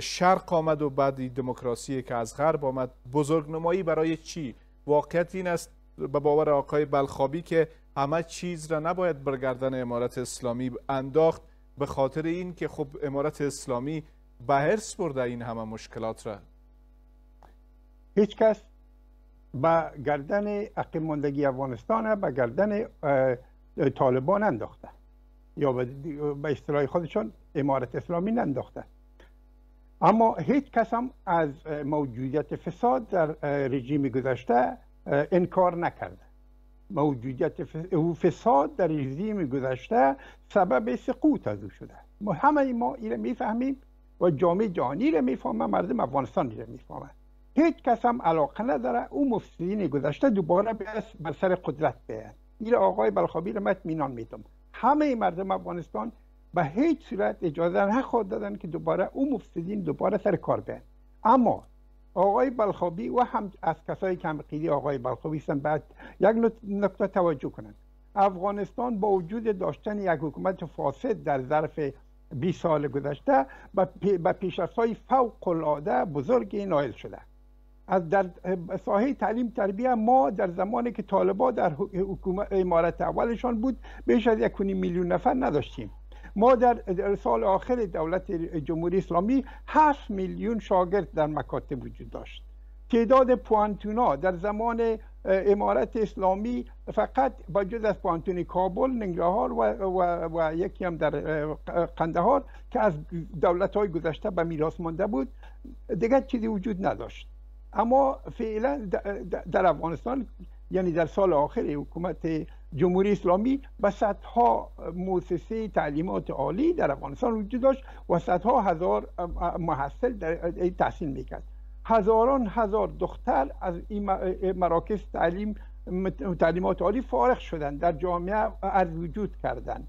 شرق آمد و بعد دموکراسی که از غرب آمد. بزرگنمایی برای چی؟ واقعیت این است به باور آقای بلخابی که همه چیز را نباید برگردن امارت اسلامی انداخت به خاطر این که خب امارت اسلامی به هرس برده این همه مشکلات را. هیچ کس به گردن عقب ماندگی افغانستان به گردن طالبان انداخته. یا به اصطلاح خودشان امارت اسلامی ننداخته. اما هیچ کس هم از موجودیت فساد در رژیم گذشته انکار نکرده. موجودیت فساد در رژیم گذشته سبب سقوط از او شده. ما همه ما این می‌فهمیم و جامعه جهانی را می‌فهمه مردم افغانستان را می‌فهمه. هیچ کس هم علاقه نداره. او مفسدین گذشته دوباره بر سر قدرت بیاین این آقای بلخابی را مینان میدم. همه مردم افغانستان به هیچ صورت اجازه نخواهد دادن که دوباره او مفسدین دوباره سر کار بیاین اما آقای بلخابی و هم از کسایی که هم آقای بلخابی هستن. بعد یک نکته توجه کنند افغانستان با وجود داشتن یک حکومت فاسد در ظرف 20 سال گذشته به های فوق العاده بزرگی نایل شده. از در ساحه تعلیم تربیه ما در زمانی که طالبا در حکومت امارت اولشان بود بیش از یک میلیون نفر نداشتیم. ما در سال آخر دولت جمهوری اسلامی 7 میلیون شاگرد در مکاتب وجود داشت. تعداد پوانتونا در زمان امارت اسلامی فقط با جز از پوانتون کابل، ننگرهار و, و, و یکی هم در قندهار که از دولت های گذشته به میراث مانده بود دیگر چیزی وجود نداشت. اما فعلا در افغانستان یعنی در سال آخر حکومت جمهوری اسلامی و صدها مؤسسه تعلیمات عالی در افغانستان وجود داشت و صدها هزار محصل در تحصیل می‌کرد. هزاران هزار دختر از این مراکز تعلیم تعلیمات عالی فارغ شدند در جامعه از وجود کردند.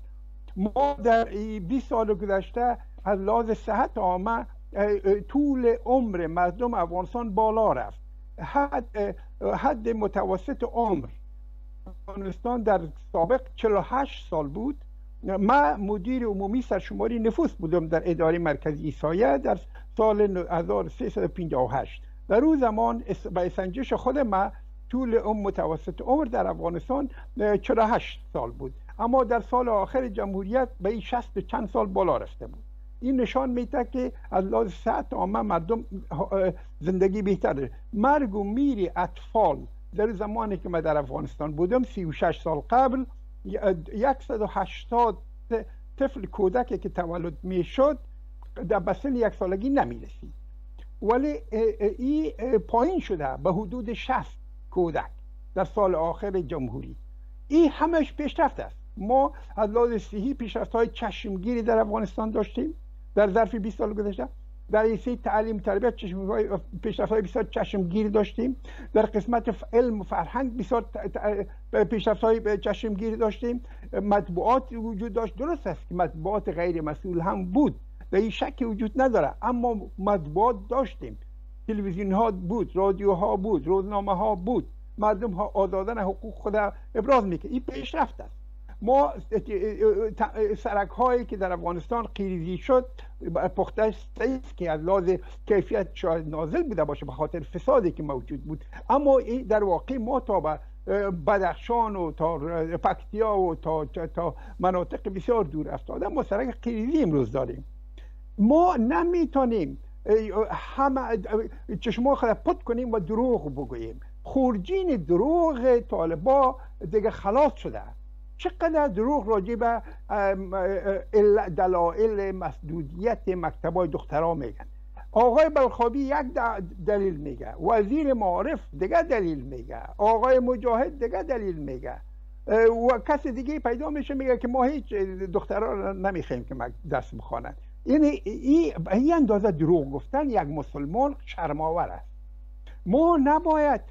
ما در 20 سال گذشته از لحاظ صحت عامه طول عمر مردم افغانستان بالا رفت. حد, حد متوسط عمر افغانستان در سابق 48 سال بود. من مدیر عمومی سرشماری نفوس بودم در اداره مرکزی ایسایه در سال 1358 در روز زمان به سنجش خود ما طول اون متوسط عمر در افغانستان 48 سال بود. اما در سال آخر جمهوریت به این 60 چند سال بالا رفته بود. این نشان میده که از لحاظ صحت عامه مردم زندگی بهتر مرگ و میر اطفال در زمانی که من در افغانستان بودم 36 سال قبل 180 طفل کودکی که تولد می شد در بسن یک سالگی نمی رسید ولی این پایین شده به حدود 60 کودک در سال آخر جمهوری. این همش پیشرفت است. ما از لحاظ صحی پیشرفت های چشمگیری در افغانستان داشتیم. در ظرف 20 سال گذشته در ایسه تعلیم تربیت پیشرفت های بسیار چشمگیر داشتیم. در قسمت علم و فرهنگ بسیار پیشرفت های چشمگیر داشتیم. مطبوعات وجود داشت. درست است که مطبوعات غیر مسئول هم بود. و این شکی وجود نداره. اما مطبوعات داشتیم. تلویزیون ها بود رادیو ها بود روزنامه ها بود. مردم ها آزادن حقوق خود ابراز می‌کنه این پیشرفت است. ما سرک هایی که در افغانستان قیریزی شد پخته است که از لحاظ کیفیت شاید نازل بوده باشه به خاطر فسادی که موجود بود. اما این در واقع ما تا به بدخشان و تا پکتیا و تا, تا مناطق بسیار دور افتاده ما سرک قیریزی امروز داریم. ما نمی‌تونیم همه چشما خود پت کنیم و دروغ بگوییم. خورجین دروغ طالبا دیگه خلاص شده. چقدر دروغ راجع به دلایل مسدودیت مکتبای دخترها میگن. آقای بلخابی یک دلیل میگه. وزیر معارف دیگه دلیل میگه. آقای مجاهد دیگه دلیل میگه. و کس دیگه پیدا میشه میگه که ما هیچ دخترها نمی‌خوایم که دست بخوانند. یعنی این اندازه دروغ گفتن یک مسلمان شرماور است. ما نباید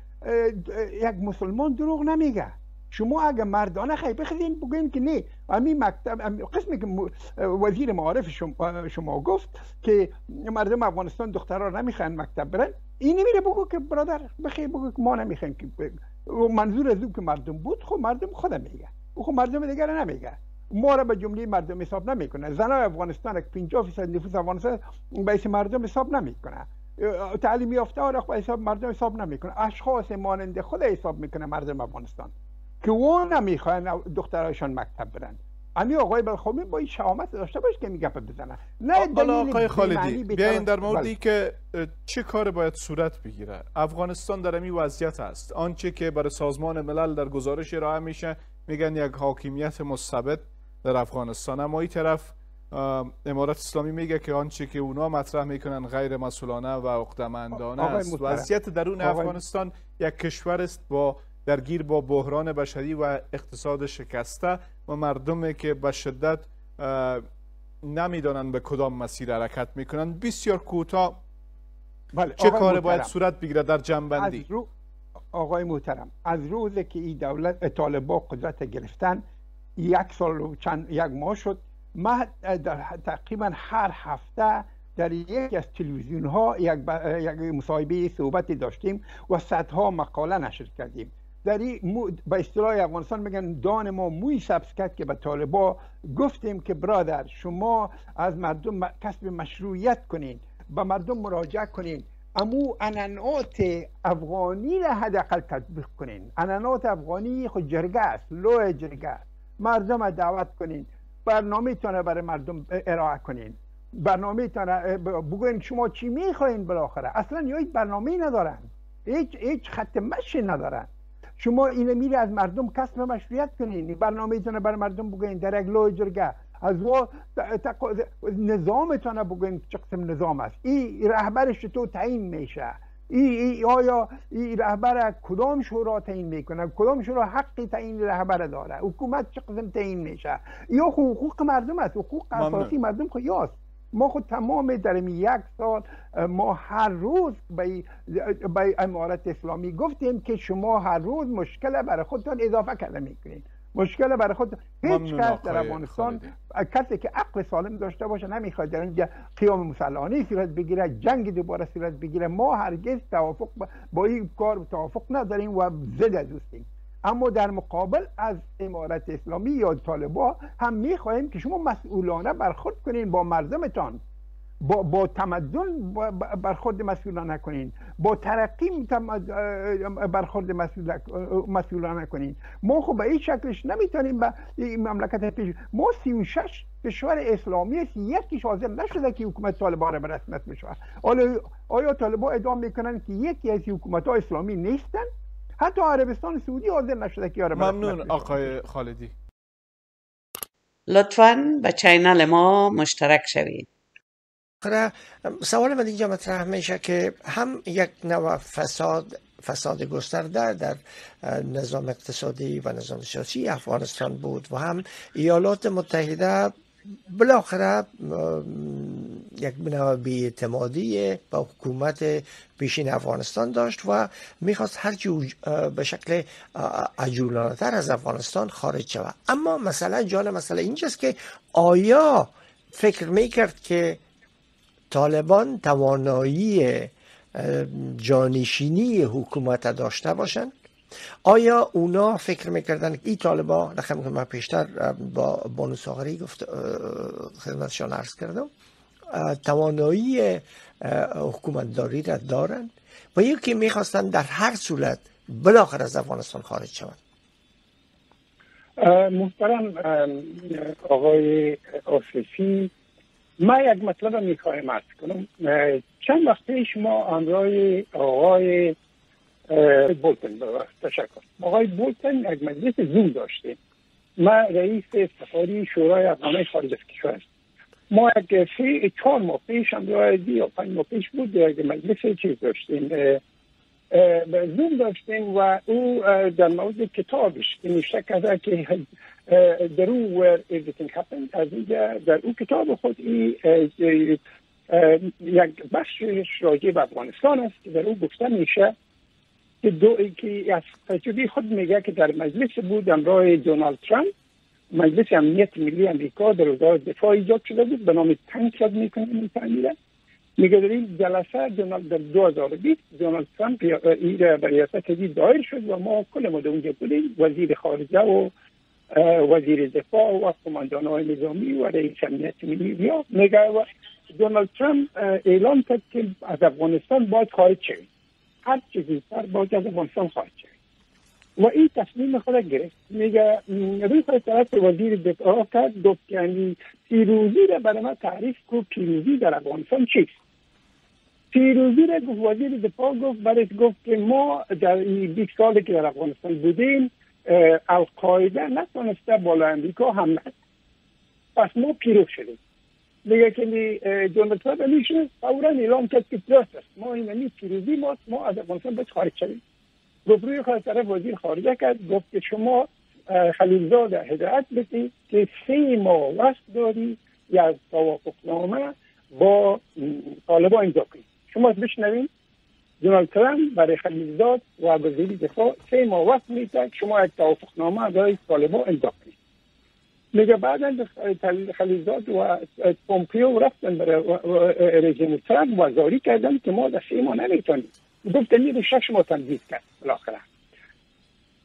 یک مسلمان دروغ نمیگه. شما اگر مردانه خیلی بخیدین بگوین که نه. همین مکتب قسمی که وزیر معارف شما, شما گفت که مردم افغانستان دخترها نمی‌خوان مکتب برن. این نمیره بگو که برادر بخیر بگو که ما نمی‌خوایم که منظور از که مردم بود خب مردم خود میگه خب مردم دیگر نمیگه ما را به جمله مردم حساب نمی‌کنه زنای افغانستان که 50 درصد نفوس افغانستان به مردم حساب نمی‌کنه تعلیم یافته ها را به حساب مردم حساب نمی‌کنه اشخاص مانند خود حساب می‌کنه مردم افغانستان. که او نمی‌خواین دخترایشان مکتب برن. امی آقای بلخومی با این شهامت داشته باش که میگه بزنه نه حالا آقای خالدی بیاین در مورد بله. که چه کار باید صورت بگیره. افغانستان در این وضعیت است. آنچه که برای سازمان ملل در گزارش ارائه میشه میگن یک حاکمیت مستبد در افغانستان. اما این طرف امارت اسلامی میگه که آنچه که اونا مطرح می‌کنن غیر مسئولانه و عقدمندانه است. وضعیت درون افغانستان یک کشور است با درگیر با بحران بشری و اقتصاد شکسته و مردمی که به شدت نمی‌دانند به کدام مسیر حرکت می‌کنن. بسیار کوتاه. بله. چه کار باید صورت بگیره در جنبندی؟ رو... آقای محترم از روز که این دولت طالبا قدرت گرفتن یک سال و چند یک ماه شد ما در تقریبا هر هفته در یکی از تلویزیون ها یک, ب... یک مصاحبه صحبتی داشتیم و صدها مقاله نشر کردیم. در این به اصطلاح افغانستان میگن دان ما موی سبز کرد که به طالبا گفتیم که برادر شما از مردم کسب مشروعیت کنین به مردم مراجعه کنین. امو انانات افغانی را حداقل تطبیق کنین. انانات افغانی خود جرگه است لو جرگه است. مردم دعوت کنین. برنامه تانه برای مردم ارائه کنین. برنامه تانه بگوین شما چی می‌خواین بالاخره؟ اصلا هیچ برنامه ندارن. هیچ هیچ خط مشی ندارن. شما اینه میره از مردم کسب مشروعیت کنین برنامه تانه برای مردم بگوین. در یک جرگه. از وا نظامتان بگوین چه قسم نظام است. این رهبرش تو تعیین میشه. ای, ای آیا این رهبر کدام شورا تعیین می‌کنه؟ کدام شورا حقی تعیین رهبر داره؟ حکومت چه قسم تعیین میشه؟ یا حقوق مردم است. حقوق اساسی مردم خیاست ما خود تمام در یک سال ما هر روز به امارت اسلامی گفتیم که شما هر روز مشکل برای خودتان اضافه کرده می‌کنید مشکل برای خود هیچ کس در افغانستان کسی که عقل سالم داشته باشه نمی‌خواد در اینجا قیام مسلحانه صورت بگیره جنگ دوباره صورت بگیره. ما هرگز توافق با این کار توافق نداریم و ضد از اوستیم. اما در مقابل از امارت اسلامی یا طالبا هم می‌خواهیم که شما مسئولانه برخورد کنین با مردمتان. با, با تمدن برخورد مسئولانه کنین با ترقی برخورد مسئولانه کنین ما خب به این شکلش نمی‌تونیم به مملکت پیش. ما 36 کشور اسلامی است. یکیش حاضر نشده که حکومت طالبان را به رسمیت حالا آیا طالبان ادعا می‌کنن که یکی از حکومت ها اسلامی نیستن؟ حتی عربستان سعودی حاضر نشده که ممنون آقای خالدی. لطفا به چینل ما مشترک شوید. سوال من اینجا مطرح میشه که هم یک نوع فساد فساد گسترده در نظام اقتصادی و نظام سیاسی افغانستان بود و هم ایالات متحده بالاخره یک نوع بیاعتمادی با حکومت پیشین افغانستان داشت و می‌خواست هرچی به شکل عجولانه تر از افغانستان خارج شود. اما مثلا جان مسئله اینجاست که آیا فکر می‌کرد که طالبان توانایی جانشینی حکومت داشته باشند؟ آیا اونا فکر می‌کردن این طالبا رقم من پیشتر با بانو ساغری گفت خدمتشان عرض کردم توانایی حکومتداری را دارند و یکی می‌خواستن در هر صورت بالاخره از افغانستان خارج شوند. محترم آقای آصفی من یک مطلب می‌خوایم ارز کنم. چند وقت پیش ما آقای بولتن تشکر. آقای بولتن یک مجلس زوم داشتیم. ما رئیس سفاری شورای افغانه خارج از کشور است ما یک سه چهار ماه پیش هم یا پنج ماه پیش بود یک مجلس چیز داشتیم. زوم داشتیم و او در مورد کتابش نوشته کرده که در او where everything از اینجا در او کتاب خود ای یک بخشش راجع به افغانستان است که در او گفته میشه که دو که از تجربه خود میگه که در مجلس بود همراه دونالد ترامپ. مجلس امنیت ملی امریکا در وزارت دفاع ایجاد شده بود. به نام تنک یاد می‌کنه میفهمیدن میگه در این جلسه دونالد در 2020 دونالد ترامپ این به ریاست دایر شد و ما کل ما اونجا بودیم. وزیر خارجه و وزیر دفاع و قماندان های نظامی و رئیس امنیت ملی میگه و دونالد ترامپ اعلام کرد که از افغانستان باید خارج شوید هر چیزی باید از افغانستان خارج شوید و این تصمیم خود گرفت. میگه روی خود طرف وزیر دفاع کرد گفت یعنی پیروزی را برای ما تعریف کو پیروزی در افغانستان چیست؟ پیروزی را گفت وزیر دفاع گفت برای گفت که ما در این 20 سالی که در افغانستان بودیم القاعده نتونسته بالا امریکا حمله. پس ما پیروز شدیم. دیگه که دونالد ترامپ میشه فورا اعلام کرد که درست است. ما این پیروزی ما ما از افغانستان باید خارج شدیم گفت روی خواهد طرف وزیر خارجه کرد. گفت که شما خلیلزاد هدایت بدید که سه ماه وقت داری یا توافقنامه با طالبان امضا کنید شما بشنوین. دونالد ترامپ برای خلیلزاد و وزیر دفاع سه ماه وقت میده شما یک توافقنامه برای طالبان امضا کنید میگه بعدا خلیلزاد و پومپیو رفتن برای رژیم ترامپ وزاری کردن که ما در سه ماه نمی‌تونیم. گفت دلیل شش ما کرد بالاخره.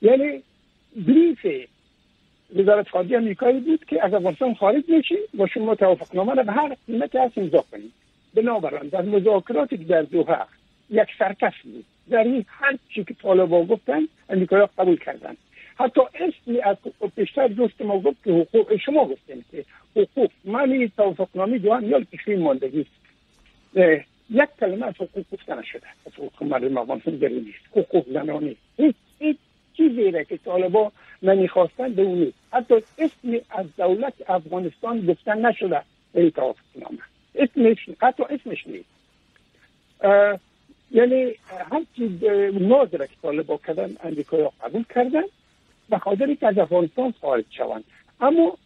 یعنی بریف وزارت خارجه امریکایی بود که از افغانستان خارج میشیم با شما توافقنامه را به هر قیمت هست امضا کنیم بنابراین در مذاکراتی که در دوحه یک سرکش بود در این هر چی که طالبا گفتن امریکایی قبول کردن. حتی اسمی از پیشتر دوست ما گفت که حقوق شما گفتیم که حقوق من این توافقنامه دوان یا کشوی ماندگی. یک کلمه از حقوق گفته نشده از حقوق مردم افغانستان در نیست. حقوق زنانی. هیچ چیزی را که طالبا نمی‌خواستن به اون نیست حتی اسمی از دولت افغانستان گفته نشده این توافقنامه. اسمش حتی اسمش نیست. یعنی همچی ناز را که طالبا کردن امریکا قبول کردن. به خاطر که از افغانستان خارج شوند. اما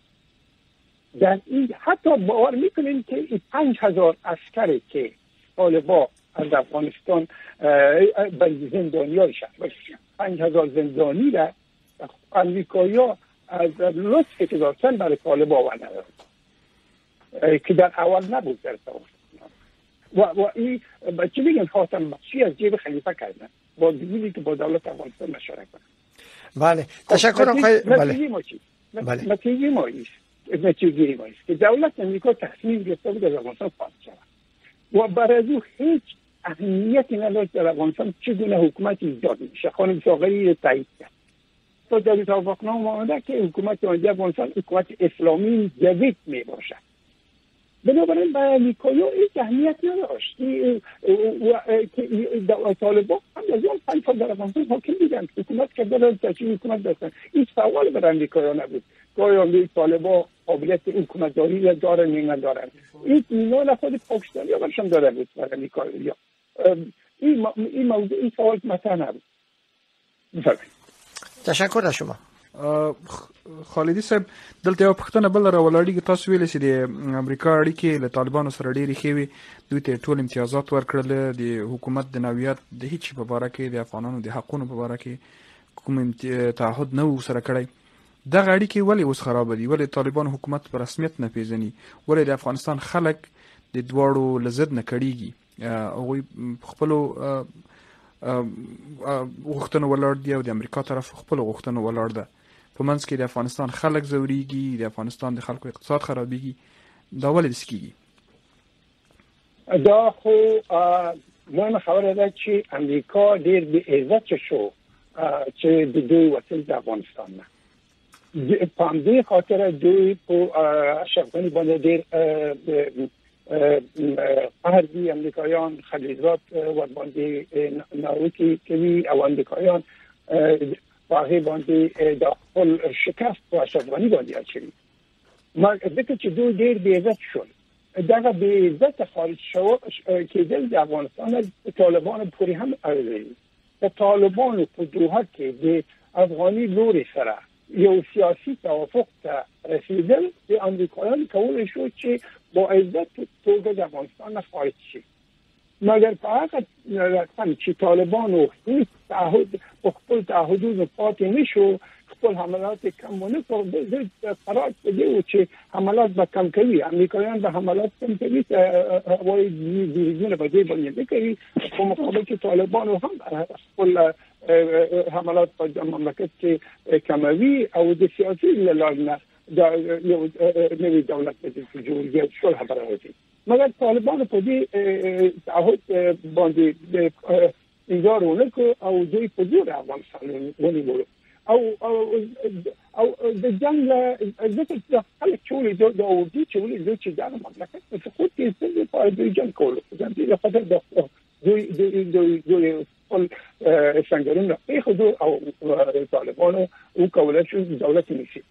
در این حتی باور می‌کنین که این پنج هزار اسکری که طالبا از افغانستان به زندانی های شهر پنج هزار زندانی را امریکایی ها از لطف که داشتن برای طالبا و که در اول نبود در و, و این چی میگن؟ خاتم بخشی از جیب خلیفه کردن؟ با دیگه که با دولت افغانستان مشارک کنن بله تشکر آقای بله نتیجه ما نتیجه ما ایست که دولت امریکا تصمیم گرفته بود از افغانستان خارج شود و برای او هیچ اهمیتی نداشت در افغانستان چگونه حکومت ایجاد میشه خانم ساقری تایید کرد تا در توافقنامه آمده که حکومت آنجا افغانستان حکومت اسلامی جدید می باشد بنابراین برای امریکایی هیچ اهمیت نداشت. و طالبان هم از اون پنج سال در افغانستان حاکم بودن. حکومت کرده دارن تشکیل حکومت داشتن. این سوال برای امریکایی نبود. که آیا طالبان قابلیت حکومتداری یا دارن یا ندارن. این اینا خود پاکستانی برشان داره بود امریکایی این این موضوع این سوال مطرح نبود. تشکر از شما. خالدي صاحب دلته یو پښتنه بل راولړی تاسو ویل چې د امریکا اړیکې له طالبانو سره ډېری خوي دوی ته ټول امتیازات ورکړل. د حکومت د نویات د هیڅ په اړه کې د افغانانو د حقونو په اړه کې کوم تعهد نه سره کړی. دغه اړیکې ولې اوس خراب دي؟ ولې طالبان حکومت په رسمیت نه پیژني؟ ولې د افغانستان خلک د دواړو لزد نه کړيږي هغه خپل غوښتنه ولاړ دی او د امریکا طرف خپل غوښتنه ولاړ ده په منځ کې د افغانستان خلک زوريږي د افغانستان د خلکو اقتصاد خرابېږي. دا ولې دس کیږي دا خو مهمه خبره ده چې امریکا ډیر به عزت شو چې د دوی وسیل د افغانستان نه. په دې خاطر دوی په اشغالي باندې ډیر هر دی امریکایان خلیزات و باندې ناوکی کوي او امریکایان واقعي باندې د خپل شکست په اشغالي باندې اچوي ما ځکه چې دوی ډیر بې عزت شول. دغه بې عزت خارج شو کېدل د افغانستان از طالبان پوری هم اړوي د طالبان په دوحه کې د افغاني لوري سره یو سیاسي توافق ته رسیدل د امریکایان کولای شو چې با عزت توګه د افغانستان خارج شي مگر فقط رقم چې طالبانو هیڅ تعهد په خپل تعهدونو پاتې نشو خپل حملات کم ونه کړ قرار دی چې حملات به کم کوي امریکایان به حملات کم کوي هوایي دیریزونه به دې باندې نه کوي په مقابل کې طالبانو هم خپل حملات په مملکت کې کموي او د سیاسي لارې دا یو نوی دولت د جوړیږي ټول خبره راځي. مګر طالبان په دې تعهد باندې انګار ونکړ او دوی په جوړ افغانستان ونیول او او او د جنگ ځکه چې خلک چولې د او دي چولې د چې دا مملکت په خود کې څه په دې جنگ کولو. ځکه چې د خاطر د دوی دوی دوی دوی خپل څنګهونه په خود او طالبانو او کولای شي دولت نشي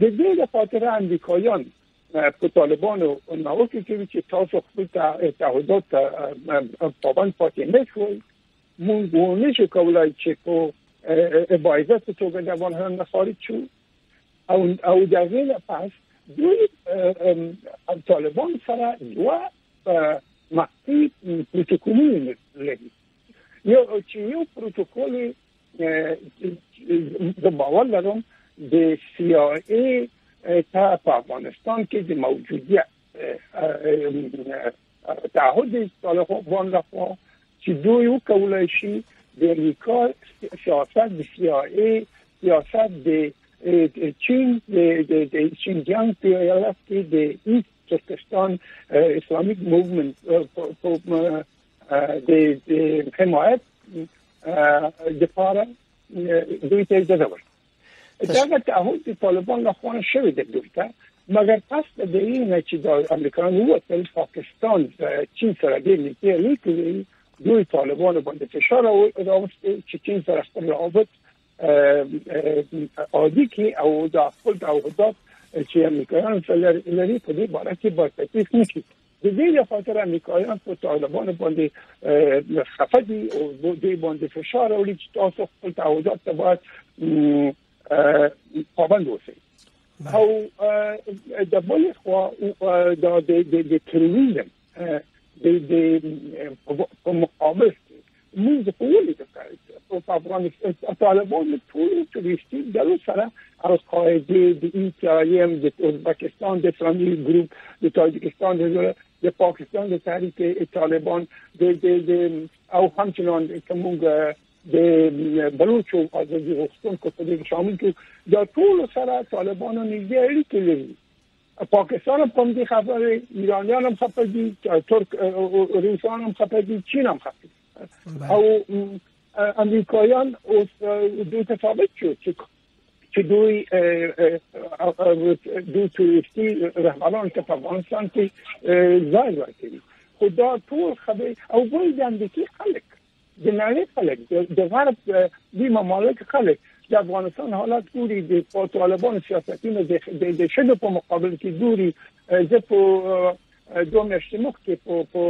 د دې لپاره امریکایان په طالبانو نوکي کوي چې تاسو خپل تعهدات پابند پاتې نه شوي مونږ نشو کولای چې په باعث توګه د افغانستان خارج شو او او د غیر پس دوی طالبان سره یو مخفي پروتوکولونه لري یو چې یو پروتوکول د باور لرم د سی ای ته په افغانستان کې د موجودیت تعهد طالبان لخوا چې دوی وکولای شي د امریکا سیاست د CIA سیاست د چین د شینجیانګ په ایالت کې د East Turkestan Islamic Movement د حمایت د پاره دوی ته اجازه ورکړه دا تعهد طالبان له خوا شوی دی دوی مګر پس د این چې د امریکایانو وتل پاکستان چین سره د نږدې اړیکې دوی طالبان باندې فشار راوست چې چین سره خپل رابط عادي کې او د خپل تعهدات چې امریکایان سره لري په دې باره کې باید تکلیف نکړي د دې لپاره امریکایان په طالبان باندې خفه دي او دې باندې فشار راوړي چې تاسو خپل تعهدات ته باید پابند اوسئ او د بل خو د د د تروریزم د د په مقابل موږ په ولې د په افغانستان طالبان ټول ټوریستي دلو سره القاعده د ایتالیم د ازبکستان د اسلامي ګروپ د تاجکستان د پاکستان د تحریک طالبان د د او همچنان کومه د بلوچو ازادي غوښتونکو په دې شامل کې دا ټول سره طالبانو نږدې اړیکې لري پاکستان هم دې خبره ایرانیان هم خپه دي ترک روسان هم خپه دي چین هم خپه او امریکایان اوس دوی ته ثابت شو چې دوی دوی توریستي رهبران ته په افغانستان کې ځای ورکړي خدا ټول خبره او وایي د امریکای خلک د نړۍ خلک د غرب د ممالک خلک. د افغانستان حالت ګوري د طالبان سیاستونو د شګو په مقابل کې ګوري زه په دوه میاشتې مخکې په په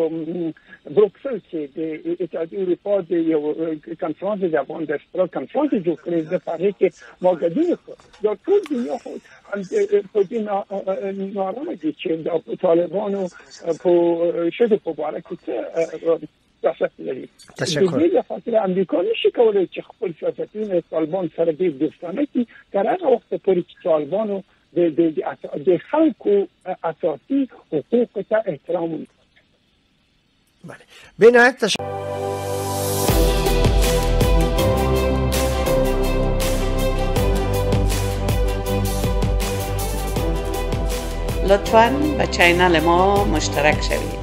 بروکسل کې د اتحادیې اروپا د یو کنفرانس د افغان د اشتراک کنفرانس جوړ کړی د پاره کې ما ګډون وکړ دا ټول دنیا خو په دې نارامه دي چې د طالبانو په شګو په اړه کې سیاست لري تشکر. د دې خاطر امریکا نشي کولای چې خپل سیاستونه طالبان سره د دوستانه کې تر هغه وخت پورې چې طالبانو د د د خلکو اساسي حقوق ته احترام وکړي بله. بنهایت تشکر لطفا به چینل ما مشترک شوید.